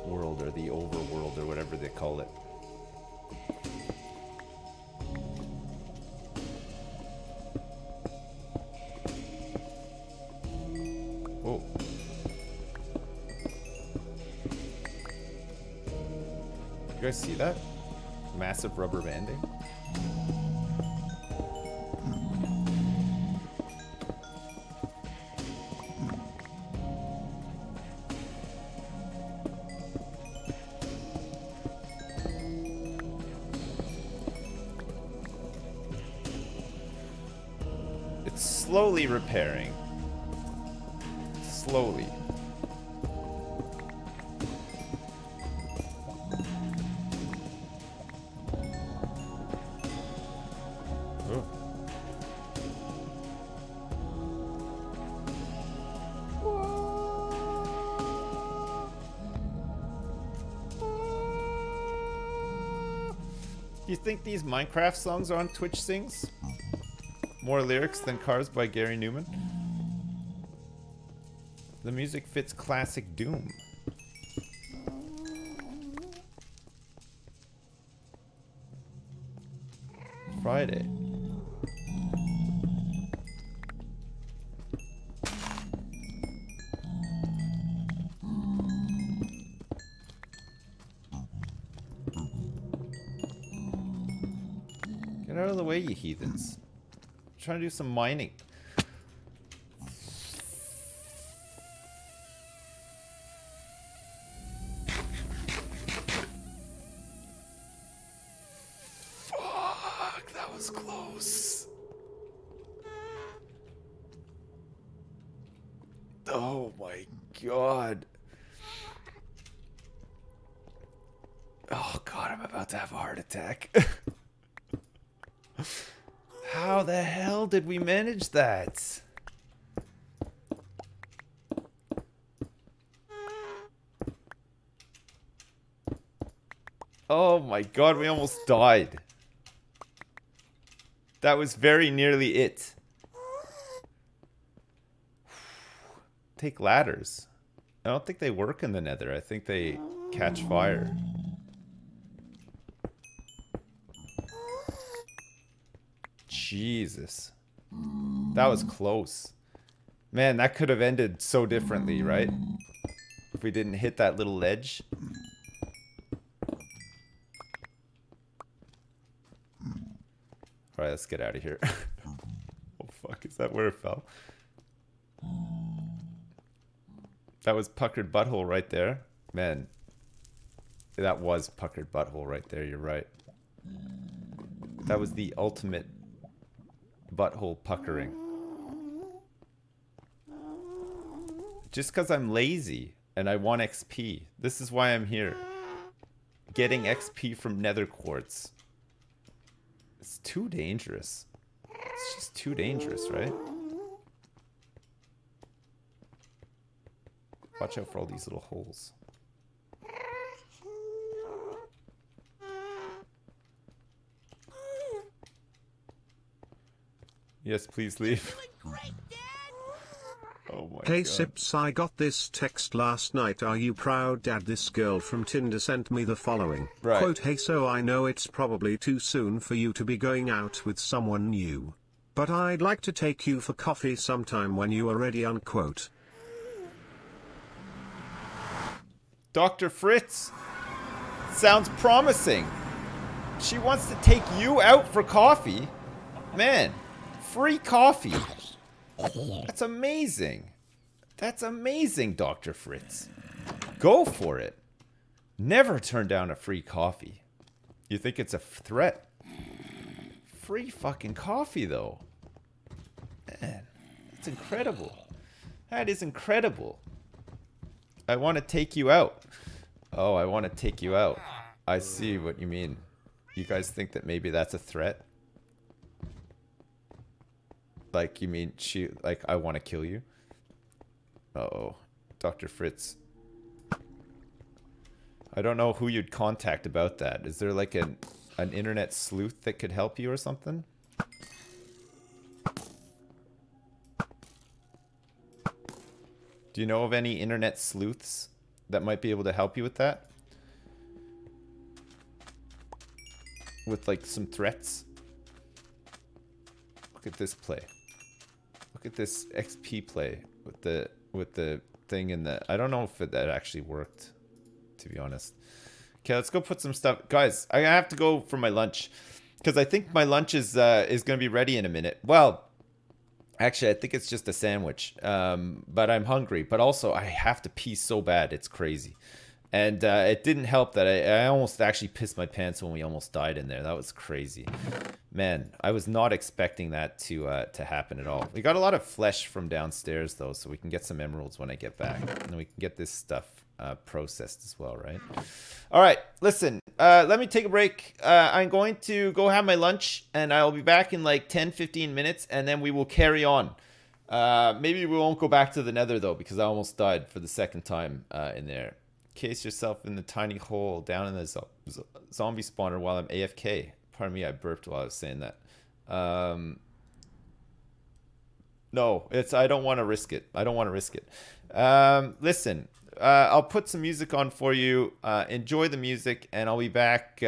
A: world or the overworld or whatever they call it. Repairing. Slowly. Do you think these Minecraft songs are on Twitch Sings? More lyrics than Cars by Gary Numan? The music fits classic Doom. Friday. Get out of the way, you heathens. Trying to do some mining. Fuck, that was close. Oh my god. Oh god, I'm about to have a heart attack. How the hell did we manage that? Oh my god, we almost died. That was very nearly it. Take ladders. I don't think they work in the nether. I think they catch fire. Jesus. That was close. Man, that could have ended so differently, right? If we didn't hit that little ledge. Alright, let's get out of here. *laughs* oh fuck, is that where it fell? That was puckered butthole right there. Man, that was puckered butthole right there, you're right. That was the ultimate butthole puckering. Just because I'm lazy and I want XP. This is why I'm here. Getting XP from nether quartz. It's too dangerous. It's just too dangerous, right? Watch out for all these little holes. Yes, please leave.
D: Great, Dad!
A: Oh my
B: Hey
A: god.
B: Sips, I got this text last night. Are you proud, Dad? This girl from Tinder sent me the following
A: Right.
B: quote. Hey, so I know it's probably too soon for you to be going out with someone new, but I'd like to take you for coffee sometime when you are ready. Unquote.
A: Dr. Fritz. Sounds promising. She wants to take you out for coffee. Man, free coffee. That's amazing. That's amazing, Dr. Fritz. Go for it. Never turn down a free coffee. You think it's a threat? Free fucking coffee, though. Man, that's incredible. That is incredible. I want to take you out. Oh, I want to take you out. I see what you mean. You guys think that maybe that's a threat? Like you mean she like I want to kill you? Uh-oh. Dr. Fritz. I don't know who you'd contact about that. Is there like an an internet sleuth that could help you or something? Do you know of any internet sleuths that might be able to help you with that? With like some threats? Look at this play. Look at this XP play with the with the thing in the I don't know if it, that actually worked to be honest. Okay, let's go put some stuff. Guys, I have to go for my lunch because I think my lunch is uh, is to be ready in a minute. Well, actually, I think it's just a sandwich. Um, but I'm hungry. But also, I have to pee so bad. It's crazy. And uh, it didn't help that I, I almost actually pissed my pants when we almost died in there. That was crazy. Man, I was not expecting that to uh, to happen at all. We got a lot of flesh from downstairs, though, so we can get some emeralds when I get back. And we can get this stuff uh, processed as well, right? All right, listen, uh, let me take a break. Uh, I'm going to go have my lunch, and I'll be back in like 10, 15 minutes, and then we will carry on. Uh, maybe we won't go back to the nether, though, because I almost died for the second time uh, in there. Case yourself in the tiny hole down in the zo zo zombie spawner while I'm AFK. Pardon me, I burped while I was saying that. Um, no, it's I don't want to risk it. I don't want to risk it. Um, listen, uh, I'll put some music on for you. Uh, enjoy the music, and I'll be back. Uh,